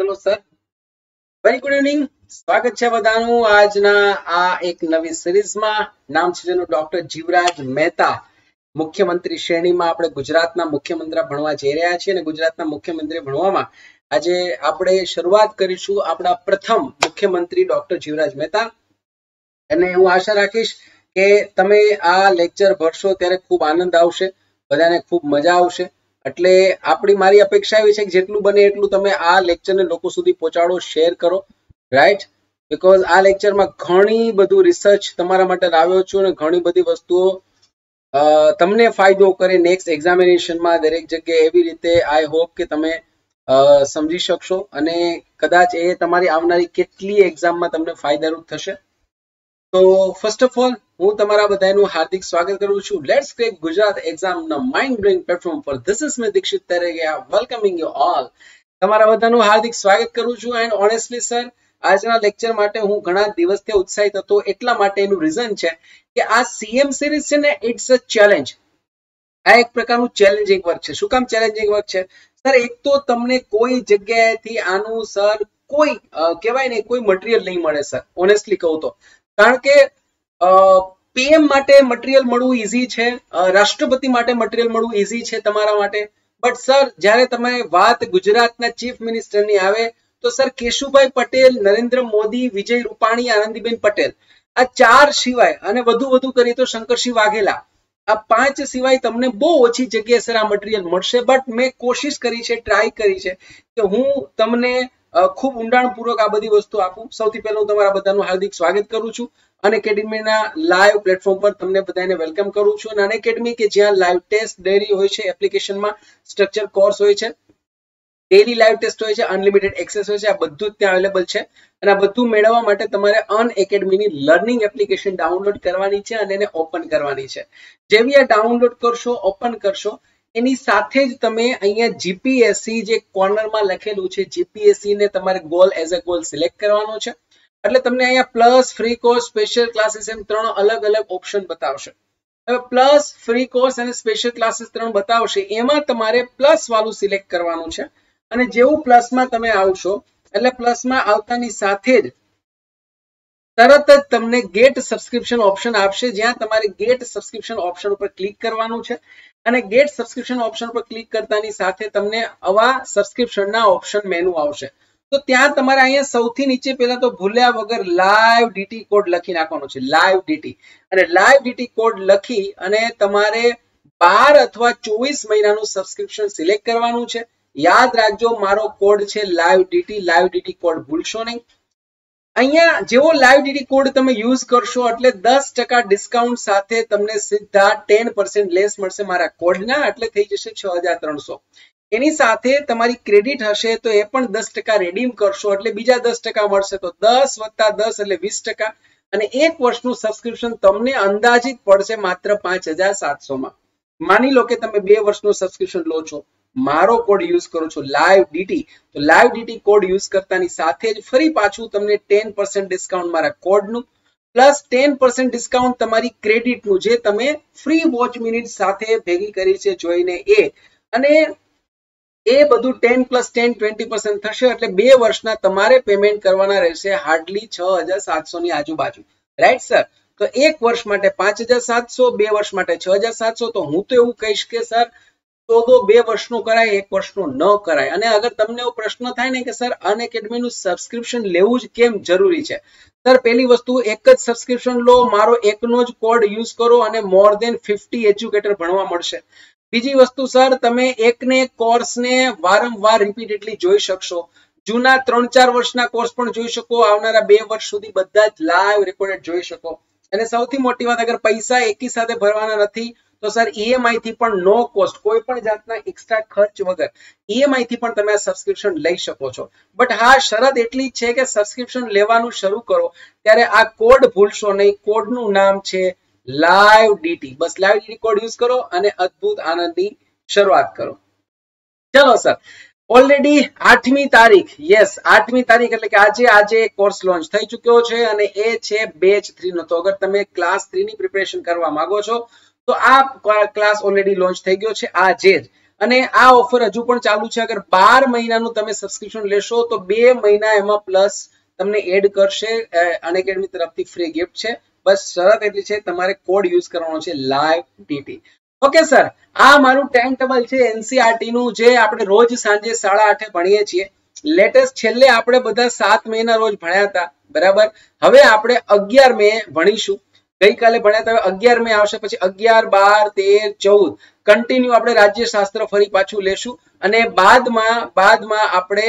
ચલો sir. Very good evening સ્વાગત છે બધાનું આજના આ એક નવી સિરીઝમાં. નામ છે જેનું ડોક્ટર જીવરાજ મહેતા. મુખ્યમંત્રી શ્રેણીમાં આપણે ગુજરાતના મુખ્યમંત્રી ભણવા જઈ રહ્યા છીએ અને ગુજરાતના મુખ્યમંત્રી ભણવામાં આજે આપણે શરૂઆત કરીશું આપણા પ્રથમ મુખ્યમંત્રી ડોક્ટર જીવરાજ મહેતા. અને હું આશા રાખીશ કે તમે આ લેક્ચર ભરશો ત્યારે ખૂબ આનંદ આવશે. બધાને ખૂબ મજા આવશે. એટલે આપણી મારી અપેક્ષા એવી છે કે જેટલું બને એટલું તમે આ લેક્ચરને લોકો સુધી પહોંચાડો શેર કરો. રાઈટ બીકોઝ આ લેક્ચરમાં ઘણી બધું રિસર્ચ તમારા માટે લાવ્યો છું અને ઘણી બધી વસ્તુઓ તમને ફાયદો કરે નેક્સ્ટ એક્ઝામિનેશનમાં દરેક જગ્યાએ એવી રીતે આઈ હોપ કે તમે સમજી શકશો અને કદાચ એ તમારી આવનારી કેટલી એક્ઝામમાં તમને ફાયદારૂપ થશે. તો ફર્સ્ટ ઓફ ઓલ હું તમારા બધાનું હાર્દિક સ્વાગત કરું છું. લેટ્સ ક્રેક ગુજરાત એક્ઝામના માઇન્ડ બ્લોઇંગ પ્લેટફોર્મ પર this is me Dikshit Tarega welcoming you all તમારા બધાનું હાર્દિક સ્વાગત કરું છું એન્ડ ઓનેસ્ટલી સર આજના લેક્ચર માટે હું ઘણા દિવસથી ઉત્સાહિત હતો. એટલા માટે એનું રીઝન છે કે આ સીએમ સિરીઝ છે ને ઇટ્સ અ ચેલેન્જ આ એક પ્રકારનું ચેલેન્જિંગ વર્ક છે. શું કામ ચેલેન્જિંગ વર્ક છે? સર એક તો તમને કોઈ જગ્યાએથી આનું સર કોઈ કહેવાય ને, કોઈ મટીરિયલ નહીં મળે સર ઓનેસ્ટલી કહું તો. કારણ કે પીએમ માટે મટીરિયલ મળવું ઈઝી છે. રાષ્ટ્રપતિ માટે મટીરિયલ મળવું ઈઝી છે તમારા માટે. બટ સર જ્યારે તમે વાત ગુજરાતના ચીફ મિનિસ્ટરની આવે, તો સર કેશુભાઈ પટેલ, નરેન્દ્ર મોદી, વિજય રૂપાણી, આનંદીબેન પટેલ, આ ચાર સિવાય અને વધુ વધુ કરીએ તો શંકરસિંહ વાઘેલા. આ પાંચ સિવાય તમને બહુ ઓછી જગ્યાએ સર આ મટીરિયલ મળશે. બટ મેં કોશિશ કરી છે ટ્રાય કરી છે કે હું તમને ખૂબ ઊંડાણપૂર્વક આ બધી વસ્તુ આપું. સૌથી પહેલા તમારા બધાનું હાર્દિક સ્વાગત કરું છું. અને એકેડમીના લાઈવ પ્લેટફોર્મ પર તમને બધાને વેલકમ કરું છું. અને એકેડમી કે જ્યાં લાઈવ ટેસ્ટ ડેરી હોય છે એપ્લિકેશનમાં સ્ટ્રક્ચર કોર્સ હોય છે ડેલી લાઈવ ટેસ્ટ હોય છે અનલિમિટેડ એક્સેસ હોય છે, આ બધું જ ત્યાં અવેલેબલ છે. અને આ બધું મેળવવા માટે તમારે અન એકેડમીની લર્નિંગ એપ્લિકેશન ડાઉનલોડ કરવાની છે અને એને ઓપન કરવાની છે. જેવી આ ડાઉનલોડ કરશો ઓપન કરશો, એની સાથે જ તમે અહીંયા જીપીએસસી જે કોર્નરમાં લખેલું છે જીપીએસસી ને તમારે goal as a goal select કરવાનો છે. એટલે તમને અહીંયા plus free course special classes એમ ત્રણ અલગ અલગ ઓપ્શન બતાવશે. હવે પ્લસ ફ્રી કોર્સ અને સ્પેશિયલ ક્લાસીસ ત્રણ બતાવશે, એમાં તમારે પ્લસ વાળું સિલેક્ટ કરવાનું છે. અને જેવું પ્લસમાં તમે આવશો, એટલે પ્લસમાં આવતાની સાથે જ તરત જ તમને ગેટ સબસ્ક્રિપ્શન ઓપ્શન આપશે, જ્યાં તમારે ગેટ સબસ્ક્રિપ્શન ઓપ્શન ઉપર ક્લિક કરવાનું છે. અને ગેટ સબસ્ક્રિપ્શન ઓપ્શન પર ક્લિક કરતાની સાથે તમને આવા સબસ્ક્રિપ્શનના ઓપ્શન મેનુ આવશે. તો ત્યાં તમારે અહીંયા સૌથી નીચે પહેલા તો ભૂલ્યા વગર લાઈવ ડીટી કોડ લખી નાખવાનો છે લાઈવ ડીટી અને લાઈવ ડીટી કોડ લખી અને તમારે બાર અથવા ચોવીસ મહિનાનું સબસ્ક્રિપ્શન સિલેક્ટ કરવાનું છે. યાદ રાખજો, મારો કોડ છે live DT live DT code ભૂલશો નહીં. અહીંયા જેવો લાઈવ ડીટી કોડ તમે યુઝ કરશો એટલે દસ ટકા ડિસ્કાઉન્ટ સાથે તમને સીધા ટેન પર્સન્ટ લેસ મળશે મારા કોડના એટલે થઈ જશે છ હજાર ત્રણસો. એની સાથે તમારી ક્રેડિટ હશે તો એ પણ દસ ટકા રેડીમ કરશો, એટલે બીજા દસ ટકા મળશે તો દસ વત્તા દસ એટલે વીસ ટકા. અને એક વર્ષનું સબસ્ક્રિપ્શન તમને અંદાજિત પડશે માત્ર પાંચ હજાર સાતસોમાં માની લો કે તમે બે વર્ષનું સબસ્ક્રિપ્શન લો છો, મારો કોડ યુઝ કરો છો લાઈવ ડીટી તો લાઈવ ડીટી કોડ યુઝ કરતાની સાથે જ ફરી પાછું તમને ટેન પર્સન્ટ ડિસ્કાઉન્ટ મારા કોડનું પ્લસ ટેન પર્સન્ટ ડિસ્કાઉન્ટ તમારી ક્રેડિટનું જે તમે ફ્રી વોચ મિનિટ સાથે ભેગી કરી છે જોઈને એ. અને એ બધું ten plus ten twenty percent થશે એટલે બે વર્ષના તમારે પેમેન્ટ કરવાના રહેશે હાર્ડલી છ હજાર સાતસો ની આજુબાજુ. રાઈટ સર તો એક વર્ષ માટે પાંચ હજાર સાતસો, બે વર્ષ માટે છ હજાર સાતસો, તો હું તો એવું કહીશ કે સર તો બે વર્ષનું કરાય, એક વર્ષનું ન કરાય. અને અગર તમને એવો પ્રશ્ન થાય ને કે સર અનએકેડમીનું સબસ્ક્રિપ્શન લેવું જ કેમ જરૂરી છે? સર પહેલી વસ્તુ, એક જ સબસ્ક્રિપ્શન લો, મારો એકનો જ કોડ યુઝ કરો અને મોર દેન ફિફ્ટી એજ્યુકેટર ભણવા મળશે. બીજી વસ્તુ, સર, તમે એકને કોર્સને વારંવાર રિપીટેડલી જોઈ શકશો. જૂના ત્રણ ચાર વર્ષના કોર્સ પણ જોઈ શકો, આવનારા બે વર્ષ સુધી બધા જ લાઈવ રેકોર્ડેડ જોઈ શકો. અને સૌથી મોટી વાત, અગર પૈસા એકી સાથે ભરવાના નથી, તો સર ઈએમઆઈ થી પણ નો કોસ્ટ કોઈ પણ જાતના એક્સ્ટ્રા ખર્ચ વગર ઈએમઆઈ થી પણ તમે આ સબસ્ક્રિપ્શન લઈ શકો છો. બટ હા, શરત એટલી છે કે સબસ્ક્રિપ્શન લેવાનું શરૂ કરો, ત્યારે આ કોડ ભૂલશો નહીં. કોડનું નામ છે લાઈવ ડીટી બસ લાઈવ ડીટી કોડ યુઝ કરો અને અદ્ભુત આનંદની શરૂઆત કરો. ચલો સર ઓલરેડી આઠમી તારીખ યસ આઠમી તારીખ એટલે કે આજે આજે કોર્સ લોન્ચ થઈ ચુક્યો છે અને એ છે બેચ થ્રી નો. તો અગર તમે ક્લાસ થ્રી ની પ્રિપેરેશન કરવા માંગો છો, તો આ ક્લાસ ઓલરેડી લોન્ચ થઈ ગયો છે આજે જ. અને આ ઓફર હજુ પણ ચાલુ છે. અગર બાર મહિનાનું તમે સબસ્ક્રિપ્શન લેશો, તો બે મહિના એમાં પ્લસ તમને એડ કરશે અનએકેડમી તરફથી ફ્રી ગિફ્ટ છે. બસ શરત એટલી છે, તમારે કોડ યુઝ કરવાનો છે લાઈવ ટીટી ઓકે સર આ મારું ટાઈમ ટેબલ છે એનસીઆરટી નું, જે આપણે રોજ સાંજે સાડા આઠે ભણીએ છીએ. લેટેસ્ટ છેલ્લે આપણે બધા સાત મહિના રોજ ભણ્યા હતા. બરાબર? હવે આપણે અગિયાર મે ભણીશું. ગઈકાલે ભણ્યા હતા અગિયાર મે આવશે, પછી અગિયાર, બાર, તેર, ચૌદ. કન્ટિન્યુ આપણે રાજ્યશાસ્ત્ર ફરી પાછું લેશું અને બાદમાં બાદમાં આપણે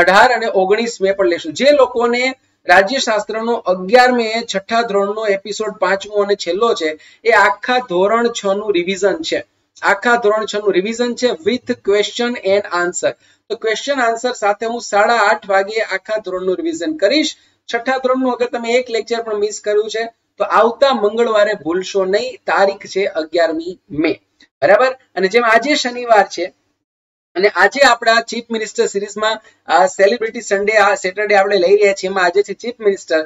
અઢાર અને ઓગણીસ મે પણ લેશું. જે લોકોને રાજ્યશાસ્ત્રનો અગિયાર એ છઠ્ઠા ધોરણનો એપિસોડ પાંચમો અને છેલ્લો છે, એ આખા ધોરણ છ નું રિવિઝન છે. આખા ધોરણ છ નું રિવિઝન છે વિથ ક્વેશ્ચન એન્ડ આન્સર તો ક્વેશ્ચન આન્સર સાથે હું સાડા આઠ વાગે આખા ધોરણનું રિવિઝન કરીશ. છઠ્ઠા ધોરણનું અગર તમે એક લેક્ચર પણ મિસ કર્યું છે, તો આવતા મંગળવારે ભૂલશો નહીં. તારીખ છે અગિયારમી મે. બરાબર? અને જેમ આજે શનિવાર છે અને આજે આપણા ચીફ મિનિસ્ટર સિરીઝમાં સેલિબ્રિટી સન્ડે આ સેટરડે આપણે લઈ રહ્યા છીએ. આજે છે ચીફ મિનિસ્ટર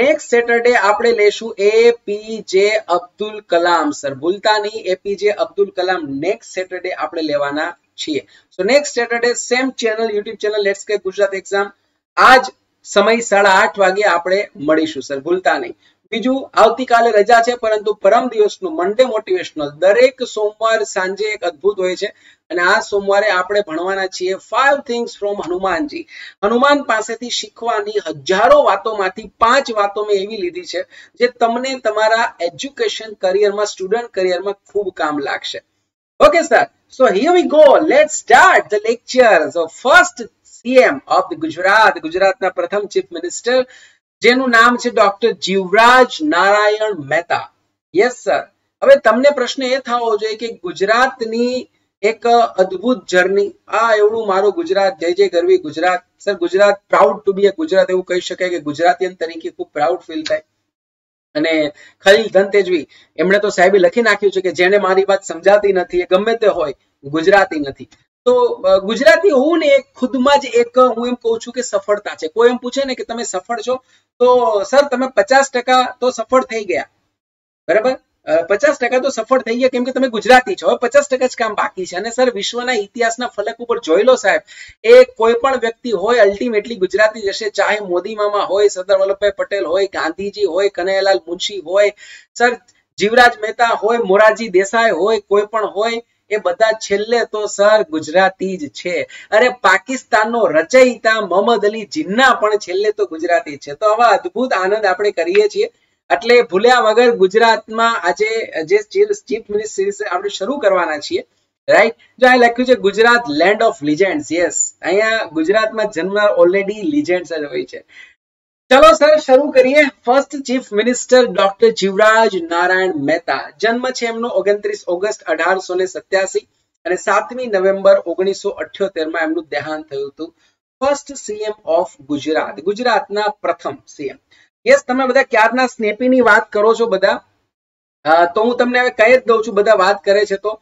નેક્સ્ટ સેટરડે આપણે લેશું એપીજે અબ્દુલ કલામ સર ભૂલતા નહીં APJ Abdul Kalam next Saturday આપણે લેવાના છીએ. So next Saturday same channel YouTube channel let's કે ગુજરાત એક્ઝામ આજ સમય સાડા આઠ વાગે આપણે મળીશું સર ભૂલતા નહીં. બીજું, આવતીકાલે રજા છે, પરંતુ પરમ દિવસનું મંડે મોટિવેશનલ દરેક સોમવાર સાંજે એક અદ્ભુત હોય છે. અને આ સોમવારે આપણે ભણવાના છીએ five things from Hanumanji. Hanuman પાસેથી શીખવાની હજારો વાતોમાંથી પાંચ વાતો મેં એવી લીધી છે, જે તમને તમારા એજ્યુકેશન કરિયરમાં સ્ટુડન્ટ કરિયરમાં ખૂબ કામ લાગશે. Okay sir so here we go let start the lecture first CM of Gujarat ગુજરાતના પ્રથમ ચીફ મિનિસ્ટર જેનું નામ છે doctor Jivraj Narayan Mehta. Yes sir હવે તમને પ્રશ્ન એ થવો જોઈએ કે ગુજરાતની એક અદ્ભુત જર્ની, આ એવડું મારું ગુજરાત, જય જય ગરવી Gujarat. Sir Gujarat proud to be a Gujarat એવું કહી શકાય કે ગુજરાતીયન તરીકે ખૂબ પ્રાઉડ ફીલ થાય. અને ખલીલ ધનતેજવી, એમણે તો સાહેબે લખી નાખ્યું છે કે જેને મારી વાત સમજાતી નથી, એ ગમે તે હોય, ગુજરાતી નથી. તો ગુજરાતી હું ને ખુદમાં જ એક હું એમ કહું છું કે સફળતા છે. કોઈ એમ પૂછે ને કે તમે સફળ છો, તો, સર, તમે પચાસ તો સફળ થઈ ગયા. બરાબર? પચાસ તો સફળ થઈ ગયા, કેમ કે તમે ગુજરાતી છો. હવે પચાસ જ કામ બાકી છે. અને, સર, વિશ્વના ઇતિહાસના ફલક ઉપર જોઈ લો, સાહેબ. એ કોઈ પણ વ્યક્તિ હોય અલ્ટિમેટલી ગુજરાતી જશે, ચાહે મોદી મામા હોય, સરદાર વલ્લભભાઈ પટેલ હોય, ગાંધીજી હોય, કનૈયાલાલ મુનશી હોય. સર, જીવરાજ મહેતા હોય, મોરારજી દેસાઈ હોય, કોઈ પણ હોય એ બધા છેલ્લે તો સર ગુજરાતી જ છે. અરે પાકિસ્તાનનો રચયિતા મોહમ્મદ અલી જિન્ના પણ છેલ્લે તો ગુજરાતી છે. તો આવા અદ્ભુત આનંદ આપણે કરીએ છીએ. એટલે ભૂલ્યા વગર ગુજરાતમાં આજે જે ચીફ મિનિસ્ટર આપણે શરૂ કરવાના છીએ. રાઈટ જો આ લખ્યું છે, Gujarat land of legends yes અહીંયા ગુજરાતમાં જન્મનાર ઓલરેડી લિજેન્ડ્સ જ હોય છે. ચલો સર શરૂ કરીએ first chief minister doctor Jivraj Narayan Mehta જન્મ છે એમનો ઓગણત્રીસ ઓગસ્ટ અઢારસો ને સત્યાસી અને સાતમી નવેમ્બર ઓગણીસો અઠ્યોતેરમાં એમનું દેહાંત થયું હતું. ફર્સ્ટ સીએમ ઓફ ગુજરાત ગુજરાતના પ્રથમ સીએમ યસ તમે બધા ક્યારના સ્નેપીની વાત કરો છો બધા? તો હું તમને હવે કહી જ દઉં છું, બધા વાત કરે છે તો.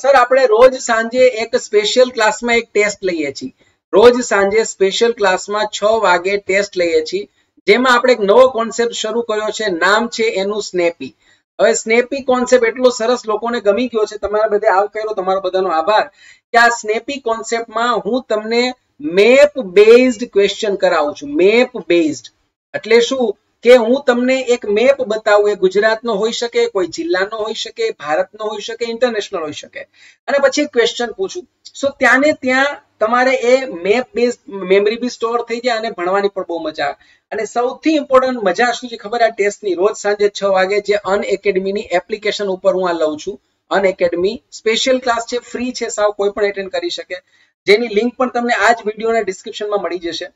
સર, આપણે રોજ સાંજે એક સ્પેશિયલ ક્લાસમાં એક ટેસ્ટ લઈએ છીએ. રોજ સાંજે સ્પેશિયલ ક્લાસમાં છ વાગે ટેસ્ટ લઈએ છીએ. જેમાં આપણે એક નવો કોન્સેપ્ટ શરૂ કર્યો છે, નામ છે એનું સ્નેપી હવે સ્નેપી કોન્સેપ્ટ એટલો સરસ લોકોને ગમી ગયો છે, તમારા બધે આવ કર્યો, તમારો બધાનો આભાર. કે આ સ્નેપી કોન્સેપ્ટમાં હું તમને મેપ બેઝડ ક્વેશ્ચન કરાવું છું મેપ બેઝડ એટલે શું? કે હું તમને એક મેપ બતાવું, એ ગુજરાતનો હોઈ શકે, કોઈ જિલ્લાનો હોઈ શકે, ભારતનો હોઈ શકે ઇન્ટરનેશનલ હોઈ શકે. અને પછી ક્વેશ્ચન પૂછું. સો ત્યાં ને ત્યાં તમારે એ મેપ બેઝ મેમરી બી સ્ટોર થઈ જાય અને ભણવાની પણ બહુ મજા અને સૌથી ઇમ્પોર્ટન્ટ મજા શું છે ખબર આ ટેસ્ટની રોજ સાંજે છ વાગે જે અન એકેડમીની એપ્લિકેશન ઉપર હું આ લઉં છું. અન એકેડમી સ્પેશિયલ ક્લાસ છે ફ્રી છે, સાવ કોઈ પણ એટેન્ડ કરી શકે. જેની લિંક પણ તમને આ જ વિડીયોના ડિસ્ક્રિપ્શનમાં મળી જશે.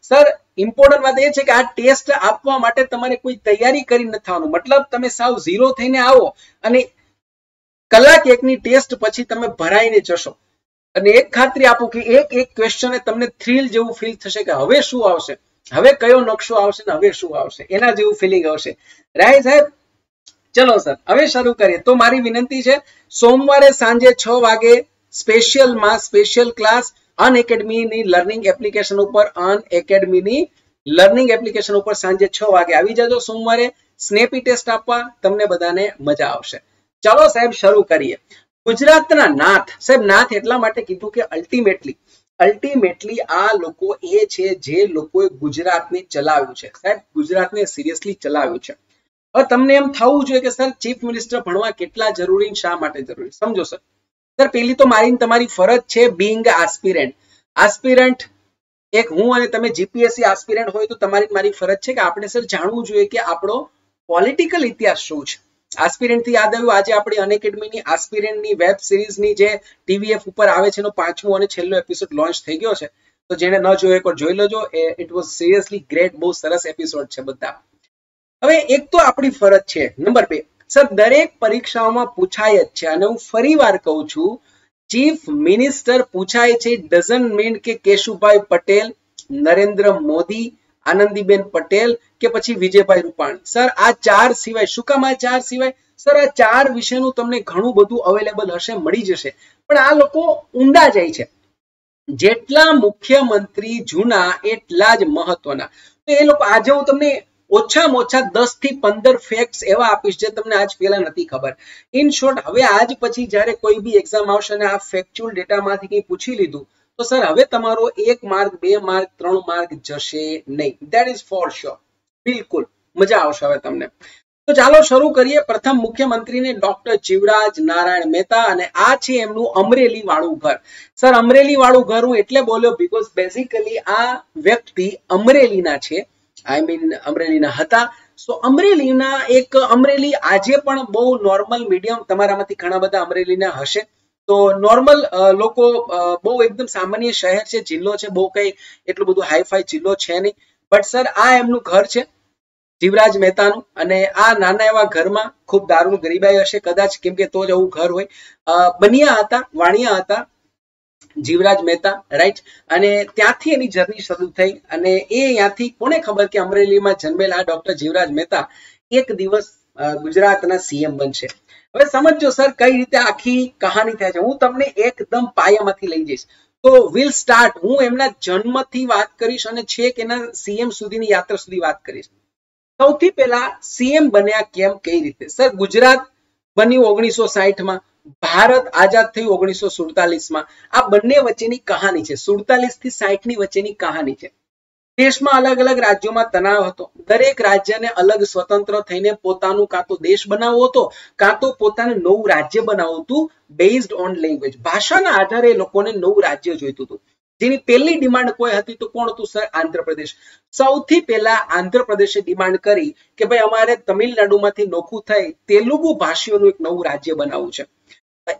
સર ઇમ્પોર્ટન્ટ વાત એ છે કે આ ટેસ્ટ આપવા માટે તમારે કોઈ તૈયારી કરી નથી મતલબ તમે સાવ ઝીરો થઈને આવો અને કલાક એકની ટેસ્ટ પછી તમે ભરાઈને જશો. અને એક ખાતરી આપું કે એક એક ક્વેશ્ચને તમને થ્રિલ જેવું ફીલ થશે કે હવે શું આવશે? હવે કયો નકશો આવશે ને હવે શું આવશે? એના જેવું ફિલિંગ આવશે. રાઈટ સાહેબ, ચલો સર, હવે શરૂ કરીએ. તો મારી વિનંતી છે, સોમવારે સાંજે છ વાગે સ્પેશિયલમાં સ્પેશિયલ ક્લાસ અન એકેડમીની લર્નિંગ એપ્લિકેશન ઉપર, અન લર્નિંગ એપ્લિકેશન ઉપર સાંજે છ વાગે આવી જજો સોમવારે. સ્નેપી ટેસ્ટ આપવા તમને બધાને મજા આવશે. ચાલો સાહેબ, શરૂ કરીએ. ગુજરાતના નાથ. સાહેબ, નાથ એટલા માટે કીધું કે અલ્ટિમેટલી અલ્ટિમેટલી આ લોકો એ છે જે લોકોએ ગુજરાતને ચલાવ્યું છે. સાહેબ, ગુજરાતને સિરિયસલી ચલાવ્યું છે. હવે તમને એમ થવું જોઈએ કે, સર ચીફ મિનિસ્ટર ભણવા કેટલા જરૂરી શા માટે જરૂરી? સમજો, સર. સર, પેલી તો મારી તમારી ફરજ છે બિંગ આસ્પિરન્ટ આસ્પિરન્ટ એક હું અને તમે જીપીએસસી આસ્પિરન્ટ હોય તો તમારી મારી ફરજ છે કે આપણે, સર, જાણવું જોઈએ કે આપણો પોલિટિકલ ઇતિહાસ શું છે. આસ્પિરન્ટથી યાદ આવ્યું, આજે આપણી અનએકેડમીની આસ્પિરન્ટની વેબ સિરીઝની જે ટીવીએફ ઉપર આવે છે એનો પાંચમો અને છેલ્લો એપિસોડ લોન્ચ થઈ ગયો છે. તો જેને ન જોયો એકવાર જોઈ લેજો ઇટ વોઝ સિરિયસલી ગ્રેટ બહુ સરસ એપિસોડ છે બધા. હવે એક તો આપણી ફરજ છે, નંબર બે. સર, દરેક પરીક્ષાઓમાં પૂછાય જ છે અને હું ફરી વાર કહું છું, ચીફ મિનિસ્ટર પૂછાય છે ડઝન્ટ મીન કે કેશુભાઈ પટેલ, નરેન્દ્ર મોદી, આનંદીબેન પટેલ કે પછી વિજયભાઈ રૂપાણી. સર, આ ચાર સિવાય, શું કામ આ ચાર સિવાય? સર, આ ચાર વિશેનું તમને ઘણું બધું અવેલેબલ હશે, મળી જશે. પણ આ લોકો ઊંડા જાય છે. જેટલા મુખ્યમંત્રી જૂના, એટલા જ મહત્વના. તો એ લોકો આજે હું તમને ઓછામાં ઓછા દસથી પંદર ફેક્ટ્સ એવા આપીશ જે તમને આજ પહેલા નથી ખબર. ઇન શોર્ટ હવે આજ પછી જ્યારે કોઈ બી એક્ઝામ આવશે અને આ ફેક્ચ્યુઅલ ડેટામાંથી કંઈ પૂછી લીધું, તો સર, હવે તમારો એક માર્ક, બે માર્ક, ત્રણ માર્ક જશે નહીં. દેટ ઇઝ ફોર શ્યોર બિલકુલ. મજા આવશે હવે તમને. તો ચાલો શરૂ કરીએ. પ્રથમ મુખ્યમંત્રીને ડોક્ટર જીવરાજ નારાયણ મહેતા અને આ છે એમનું અમરેલી વાળું ઘર. સર અમરેલી વાળું ઘર હું એટલે બોલ્યો બીકોઝ બેઝિકલી આ વ્યક્તિ અમરેલીના છે. આઈ મીન અમરેલીના હતા. સો અમરેલીના એક અમરેલી આજે પણ બહુ નોર્મલ મીડિયમ તમારામાંથી ઘણા બધા અમરેલીના હશે. તો નોર્મલ લોકો બહુ એકદમ સામાન્ય શહેર છે, જિલ્લો છે, બહુ કઈ એટલું બધું હાઈફાઈ જિલ્લો છે નહીં. બટ સર આ એમનું ઘર છે, જીવરાજ મહેતાનું. અને આ નાના એવા ઘરમાં ખૂબ દારૂ ગરીબાઈ હશે. કદાચ કેમ કે તો જ આવું ઘર હોય. બનિયા હતા, વાણિયા હતા. જીવરાજ મહેતા રાઈટ અને ત્યાંથી એની જર્ની શરૂ થઈ અને એ ત્યાંથી કોને ખબર કે અમરેલીમાં જન્મેલા ડોક્ટર જીવરાજ મહેતા એક દિવસ ગુજરાતના સીએમ બનશે. હવે સમજો સર કઈ રીતે આખી કહાની થાય છે. હું તમને એકદમ પાયામાંથી લઈ જઈશ. તો વિલ સ્ટાર્ટ હું એમના જન્મથી વાત કરીશ અને છેક એના સીએમ સુધીની યાત્રા સુધી વાત કરીશ. સૌથી પહેલા સીએમ બન્યા કેમ, કઈ રીતે? સર ગુજરાત બન્યું ઓગણીસો સાહીઠમાં. ભારત આઝાદ થયું ઓગણીસો સુડતાલીસમાં. આ બંને વચ્ચેની કહાની છે. સુડતાલીસથી સાહીઠની વચ્ચેની કહાની છે. દેશમાં અલગ અલગ રાજ્યોમાં તણાવ હતો. દરેક રાજ્યને અલગ સ્વતંત્ર થઈને પોતાનું કાં તો દેશ બનાવવો હતો, કાં તો પોતાને નવું રાજ્ય બનાવવું હતું બેઝડ ઓન લેંગ્વેજ ભાષાના આધારે લોકોને નવું રાજ્ય જોઈતું હતું. જેની પહેલી ડિમાન્ડ કોઈ હતી તો કોણ હતું, સર? આંધ્રપ્રદેશ. સૌથી પહેલા આંધ્રપ્રદેશે ડિમાન્ડ કરી કે ભાઈ અમારે તમિલનાડુમાંથી નોખું થઈ તેલુગુ ભાષીઓનું એક નવું રાજ્ય બનાવવું છે.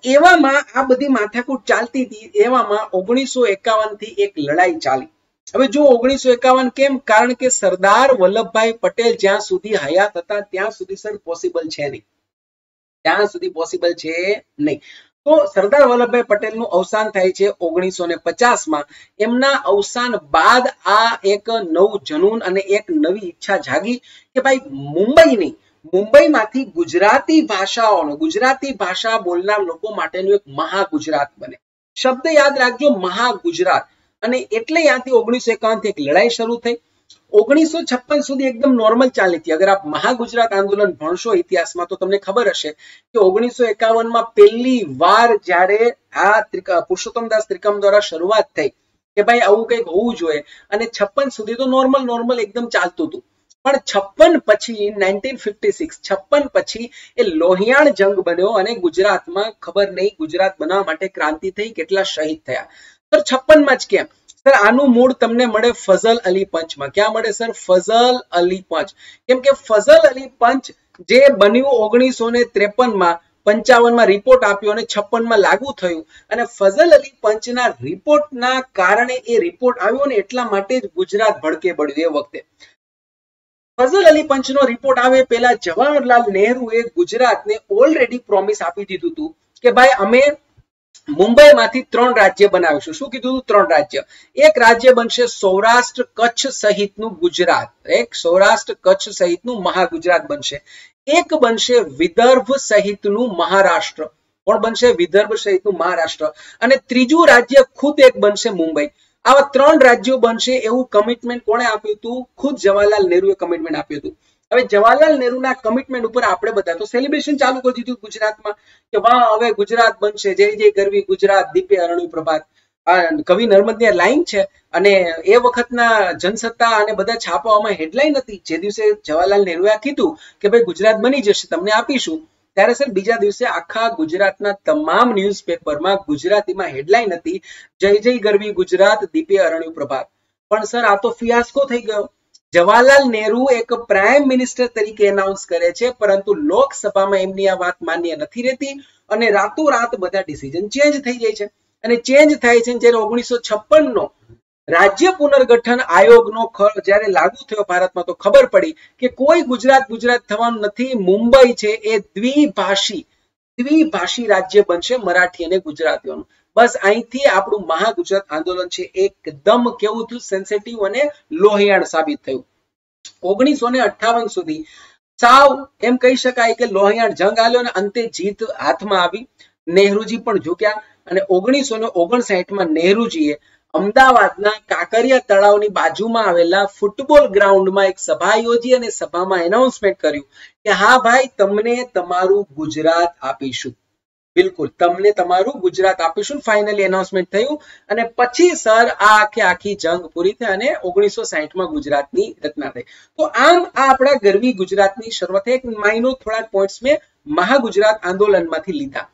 એવામાં આ બધી માથાકૂટ ચાલતી હતી. એવામાં ઓગણીસો એકાવનથી એક લડાઈ ચાલી. હવે જો ઓગણીસો એકાવન કેમ? કારણ કે સરદાર વલ્લભભાઈ પટેલ જ્યાં સુધી હયાત હતા, ત્યાં સુધી સર પોસિબલ છે નહીં. ત્યાં સુધી પોસિબલ છે નહીં. તો સરદાર વલ્લભભાઈ પટેલનું અવસાન થાય છે ઓગણીસો ને પચાસમાં. એમના અવસાન બાદ આ એક નવું જનૂન અને એક નવી ઈચ્છા જાગી કે ભાઈ મુંબઈની મુંબઈમાંથી ગુજરાતી ભાષાઓનો, ગુજરાતી ભાષા બોલનાર લોકો માટેનું એક મહાગુજરાત બને. શબ્દ યાદ રાખજો, મહાગુજરાત. અને એટલે ત્યાંથી ઓગણીસો એકાવનથી એક લડાઈ શરૂ થઈ. ઓગણીસો છપ્પન સુધી એકદમ નોર્મલ ચાલી હતી. અગર આપ મહાગુજરાત આંદોલન ભણશો ઇતિહાસમાં, તો તમને ખબર હશે કે ઓગણીસો એકાવનમાં પહેલી વાર જ્યારે આ પુરુષોત્તમદાસ ત્રિકમ દ્વારા શરૂઆત થઈ કે ભાઈ આવું કંઈક હોવું જોઈએ. અને છપ્પન સુધી તો નોર્મલ નોર્મલ એકદમ ચાલતું હતું. પણ છપ્પન પછી નાઇન્ટીન ફિફ્ટી સિક્સ છપ્પન પછી એ લોહિયાણ જંગ બન્યો અને ગુજરાતમાં ખબર નહીં, ગુજરાત બનાવવા માટે ક્રાંતિ થઈ, કેટલા શહીદ થયા. સર છપ્પનમાં જ કેમ? સર, આનું મૂળ તમને મળે ફઝલ અલી પંચમાં ક્યાં મળે સર? ફઝલ અલી પંચ. કેમ કે ફઝલ અલી પંચ જે બન્યું ઓગણીસો ને ત્રેપનમાં, પંચાવનમાં રિપોર્ટ આપ્યો અને છપ્પનમાં લાગુ થયું. અને ફઝલ અલી પંચના રિપોર્ટના કારણે એ રિપોર્ટ આવ્યો ને એટલા માટે જ ગુજરાત ભડકે બળ્યું એ વખતે. ફઝલ અલી પંચનો રિપોર્ટ આવે પહેલા જવાહરલાલ નહેરુએ ગુજરાતને ઓલરેડી પ્રોમિસ આપી દીધું હતું કે ભાઈ અમે મુંબઈમાંથી ત્રણ રાજ્ય બનાવીશું. શું કીધું ત્રણ રાજ્ય. એક રાજ્ય બનશે સૌરાષ્ટ્ર કચ્છ સહિતનું ગુજરાત. એક સૌરાષ્ટ્ર કચ્છ સહિતનું મહાગુજરાત બનશે. એક બનશે વિદર્ભ સહિતનું મહારાષ્ટ્ર. કોણ બનશે? વિદર્ભ સહિતનું મહારાષ્ટ્ર. અને ત્રીજું રાજ્ય ખુદ એક બનશે મુંબઈ. આવા ત્રણ રાજ્યો બનશે એવું કમિટમેન્ટ કોણે આપ્યું હતું? ખુદ જવાહરલાલ નહેરુએ કમિટમેન્ટ આપ્યું હતું. હવે જવાહરલાલ નહેરુના કમિટમેન્ટ ઉપર આપણે બધા, તો સેલિબ્રેશન ચાલુ કરી દીધું ગુજરાતમાં કે વાહ, હવે ગુજરાત બનશે. જય જય ગરવી ગુજરાત, દીપે અરણ્યુ પ્રભાત. કવિ નર્મદની લાઈન છે અને એ વખતના જનસત્તા અને બધા છાપાઓમાં હેડલાઈન હતી. જે દિવસે જવાહરલાલ નહેરુએ કીધું કે ભાઈ ગુજરાત બની જશે, તમને આપીશું. ત્યારે સર બીજા દિવસે આખા ગુજરાતના તમામ ન્યૂઝપેપરમાં ગુજરાતીમાં હેડલાઇન હતી, જય જય ગરવી ગુજરાત, દીપે અરણ્યુ પ્રભાત. પણ સર આ તો ફિયાસ્કો થઈ ગયો. જવાહરલાલ નેહરુ એક પ્રાઇમ મિનિસ્ટર તરીકે એનાઉન્સ કરે છે, પરંતુ લોકસભામાં એમની આ વાત માન્ય નથી રહેતી અને રાતોરાત બધા ડિસિઝન ચેન્જ થઈ જાય છે. અને ચેન્જ થાય છે જ્યારે ઓગણીસો છપ્પન નો રાજ્ય પુનર્ગઠન આયોગનો જ્યારે લાગુ થયો ભારતમાં તો ખબર પડી કે કોઈ ગુજરાત ગુજરાત થવાનું નથી. મુંબઈ છે એ દ્વિભાષી દ્વિભાષી રાજ્ય બનશે મરાઠી અને ગુજરાતીઓનું. બસ અહીંથી આપણું મહાગુજરાત આંદોલન છે એકદમ કેવું થયું? સેન્સિટિવ અને લોહિયાળ સાબિત થયું. ઓગણીસો અઠાવન સુધી સાવ એમ કહી શકાય કે લોહિયાળ જંગ આવ્યો અને અંતે જીત હાથમાં આવી. નહેરુજી પણ ઝૂક્યા અને ઓગણીસો ને ઓગણસાઠમાં નહેરુજીએ અમદાવાદના કાંકરિયા તળાવની બાજુમાં આવેલા ફૂટબોલ ગ્રાઉન્ડમાં એક સભા યોજી અને સભામાં એનાઉન્સમેન્ટ કર્યું કે, હા ભાઈ, તમને તમારું ગુજરાત આપીશું. બિલકુલ, તમને તમારું ગુજરાત આપીશું. ફાઇનલી એનાઉન્સમેન્ટ થયું અને પછી સર આ આખે આખી જંગ પૂરી થઈ અને ઓગણીસો સાહીઠમાં ગુજરાતની રચના થઈ. તો આમ આ આપણા ગરવી ગુજરાતની શરૂઆત એક માઇનો થોડા પોઈન્ટ્સ મેં મહાગુજરાત આંદોલનમાંથી લીધા.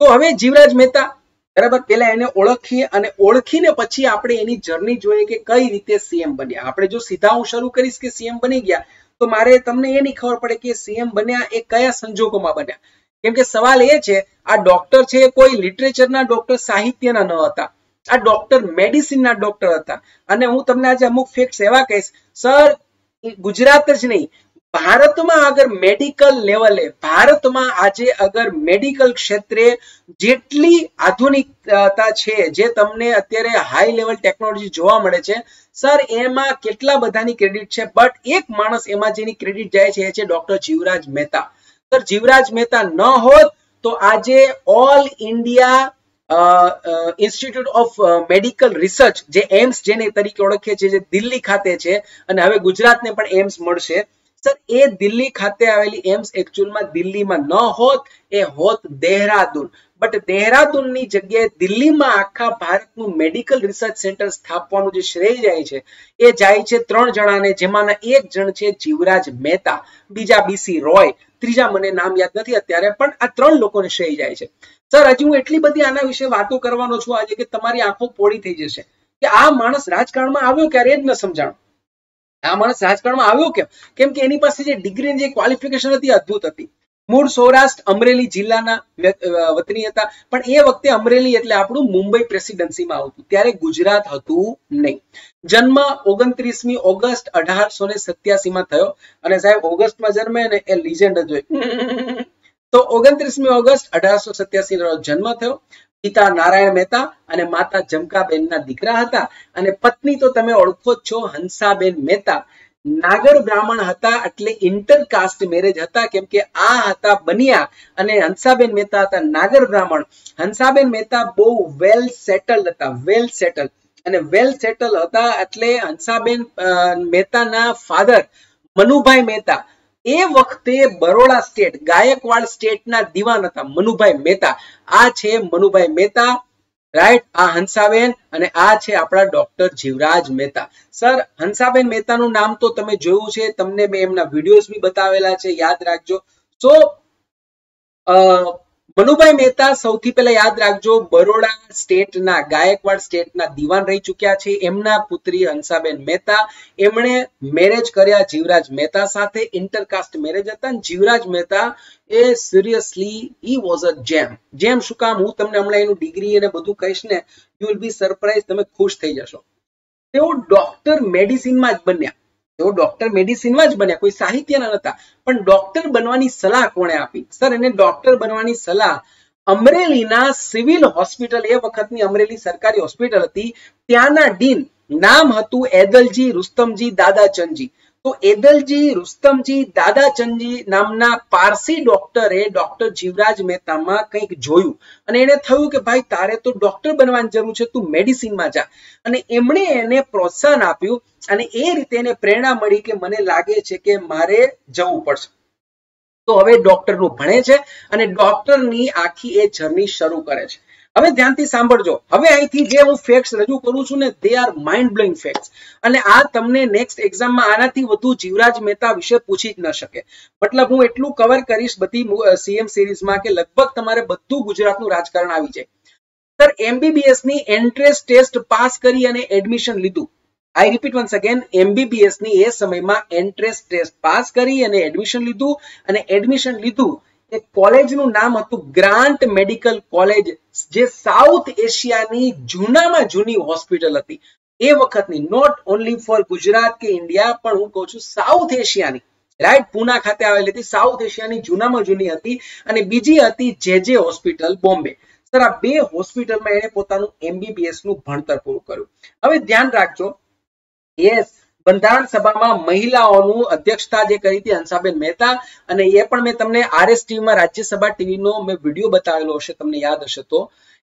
તો હવે જીવરાજ મહેતા બરાબર? પેલા એને ઓળખીએ અને ઓળખીને પછી આપણે એની જર્ની જોઈએ કે કઈ રીતે સીએમ બન્યા. આપણે જો સીધા હું શરૂ કરીશ કે સીએમ બની ગયા, તો મારે તમને એ નહીં ખબર પડે કે સીએમ બન્યા એ કયા સંજોગોમાં બન્યા. કેમ કે સવાલ એ છે, આ ડોક્ટર છે કોઈ લિટરેચરના ડોક્ટર સાહિત્યના ન હતા. આ ડોક્ટર મેડિસિનના ડોક્ટર હતા. અને હું તમને આજે અમુક ફેક્ટ્સ એવા કહીશ. સર ગુજરાત જ નહીં. ભારતમાં અગર મેડિકલ લેવલે ભારતમાં આજે અગર મેડિકલ ક્ષેત્રે જેટલી આધુનિકતા છે, જે તમને અત્યારે હાઈ લેવલ ટેકનોલોજી જોવા મળે છે, સર, એમાં કેટલા બધાની ક્રેડિટ છે? બટ એક માણસ એમાં જેની ક્રેડિટ જાય છે એ છે ડોક્ટર જીવરાજ મહેતા. સર, જીવરાજ મહેતા ન હોત તો આજે All India Institute of Medical Research જે એમ્સ જેને તરીકે ઓળખે છે જે દિલ્હી ખાતે છે, અને હવે ગુજરાતને પણ એમ્સ મળશે સર, એ દિલ્હી ખાતે આવેલી એમ્સ એકચ્યુઅલમાં દિલ્હીમાં ન હોત, એ હોત દેહરાદૂન. બટ દેહરાદૂનની જગ્યાએ દિલ્હીમાં આખા ભારતનું મેડિકલ રિસર્ચ સેન્ટર સ્થાપવાનું જે શ્રેય જાય છે, એ જાય છે ત્રણ જણાને, જેમાંના એક જણ છે જીવરાજ મહેતા, બીજા બીસી રોય ત્રીજા મને નામ યાદ નથી અત્યારે, પણ આ ત્રણ લોકોને શ્રેય જાય છે. સર, હજી હું એટલી બધી આના વિશે વાતો કરવાનો છું આજે કે તમારી આંખો પોળી થઈ જશે. કે આ માણસ રાજકારણમાં આવ્યો ક્યારે જ ન સમજાણું. આ માણસ રાજકારણમાં આવ્યો કેમ? કેમ કે એની પાસે જે ડિગ્રી જે ક્વોલિફિકેશન હતી અદ્ભુત હતી. મૂળ સૌરાષ્ટ્ર અમરેલી જિલ્લાના વતની હતા. પણ એ વખતે અમરેલી એટલે આપણું મુંબઈ પ્રેસિડેન્સીમાં આવતું. ત્યારે ગુજરાત હતું નહીં. જન્મ ઓગણત્રીસમી ઓગસ્ટ અઢારસો ને સત્યાસીમાં થયો. અને સાહેબ, ઓગસ્ટમાં જન્મે ને એ લિજેન્ડ જ હોય. તો ઓગણત્રીસમી ઓગસ્ટ અઢારસો સત્યાસી નો જન્મ થયો. પિતા નારાયણ મહેતા અને માતા જમકાબેનના દીકરા હતા. અને પત્ની તો તમે ઓળખો છો, હંસાબેન મહેતા. નાગર બ્રાહ્મણ હતા એટલે ઇન્ટરકાસ્ટ મેરેજ હતા. કેમ કે આ હતા બનિયા અને હંસાબેન મહેતા હતા નાગર બ્રાહ્મણ. હંસાબેન મહેતા બહુ વેલ સેટલ હતા વેલ સેટલ અને વેલ સેટલ હતા એટલે હંસાબેન મહેતાના ફાધર મનુભાઈ મહેતા. એ વખતે બરોડા સ્ટેટ ગાયકવાડ સ્ટેટના દિવાન હતા મનુભાઈ મહેતા. આ છે મનુભાઈ મહેતા રાઈટ આ હંસાબેન અને આ છે આપણા ડોક્ટર જીવરાજ મહેતા. સર હંસાબેન મહેતાનું નામ તો તમે જોયું છે, તમને મેં એમના વિડીયોઝ બી બતાવેલા છે, યાદ રાખજો. સો મનુભાઈ મહેતા, સૌથી પહેલા યાદ રાખજો, બરોડા સ્ટેટના, ગાયકવાડ સ્ટેટના દિવાન રહી ચૂક્યા છે. એમના પુત્રી હંસાબેન મહેતા. એમણે મેરેજ કર્યા જીવરાજ મહેતા સાથે. ઇન્ટરકાસ્ટ મેરેજ હતા જીવરાજ મહેતા એ સિરિયસલી ઈ વોઝ અ જેમ જેમ શું કામ? હું તમને હમણાં એનું ડિગ્રી અને બધું કહીશ ને યુ વિલ બી સરપ્રાઈઝ તમે ખુશ થઈ જશો. તેઓ ડોક્ટર મેડિસિનમાં જ બન્યા. તેઓ ડોક્ટર મેડિસિનમાં જ બન્યા, કોઈ સાહિત્યના નતા. પણ ડોક્ટર બનવાની સલાહ કોણે આપી? સર એને ડોક્ટર બનવાની સલાહ અમરેલીના સિવિલ હોસ્પિટલ એ વખતની અમરેલી સરકારી હોસ્પિટલ હતી. ત્યાંના ડીન નામ હતું એદલજી રુસ્તમજી દાદાચંદજી. તો એદલજી, રુસ્તમજી, દાદાચંદજી નામના પારસી ડોક્ટરે ડોક્ટર જીવરાજ મહેતામાં કંઈક જોયું. અને એને થયું કે ભાઈ, તારે તો ડોક્ટર બનવાની જરૂર છે, તું મેડિસિનમાં જા. અને એમણે એને પ્રોત્સાહન આપ્યું અને એ રીતે એને પ્રેરણા મળી કે મને લાગે છે કે મારે જવું પડશે. તો હવે ડોક્ટરનું ભણે છે અને ડોક્ટરની આખી એ જર્ની શરૂ કરે છે. હવે ધ્યાનથી સાંભળજો. હવે અહીંથી જે હું ફેક્ટ્સ રજૂ કરું છું ને they are mind blowing facts અને આ તમને નેક્સ્ટ એક્ઝામમાં આનાથી વધુ જીવરાજ મહેતા વિશે પૂછી જ ન શકે. મતલબ હું એટલું કવર કરીશ બધી સીએમ સિરીઝમાં કે લગભગ તમારે બધું ગુજરાતનું રાજકારણ આવી જાય. સર એમબીબીએસની એન્ટ્રેન્સ ટેસ્ટ પાસ કરી અને એડમિશન લીધું. આઈ રિપીટ વન્સ અગેન એમબીબીએસની એ સમયમાં એન્ટ્રેન્સ ટેસ્ટ પાસ કરી અને એડમિશન લીધું. અને એડમિશન લીધું એ કોલેજનું નામ હતું ગ્રાન્ટ મેડિકલ કોલેજ, જે સાઉથ એશિયાની જૂનામાં જૂની હોસ્પિટલ હતી. એ વખતની નોટ ઓનલી ફોર ગુજરાત કે ઇન્ડિયા, પણ હું કહું છું સાઉથ એશિયાની. રાઈટ, પુના ખાતે આવેલી હતી, સાઉથ એશિયાની જૂનામાં જૂની હતી અને બીજી હતી જે જે હોસ્પિટલ, બોમ્બે. સર, આ બે હોસ્પિટલમાં એણે પોતાનું એમબીબીએસનું ભણતર પૂરું કર્યું. હવે ધ્યાન રાખજો યસ બંધારણ સભામાં મહિલાઓનું અધ્યક્ષતા જે કરી હતી હંસાબેન મહેતા, અને એ પણ મેં તમને આરએસ ટીવીમાં રાજ્યસભા ટીવીનો મેં વીડિયો બતાવેલો હશે, તમને યાદ હશે તો.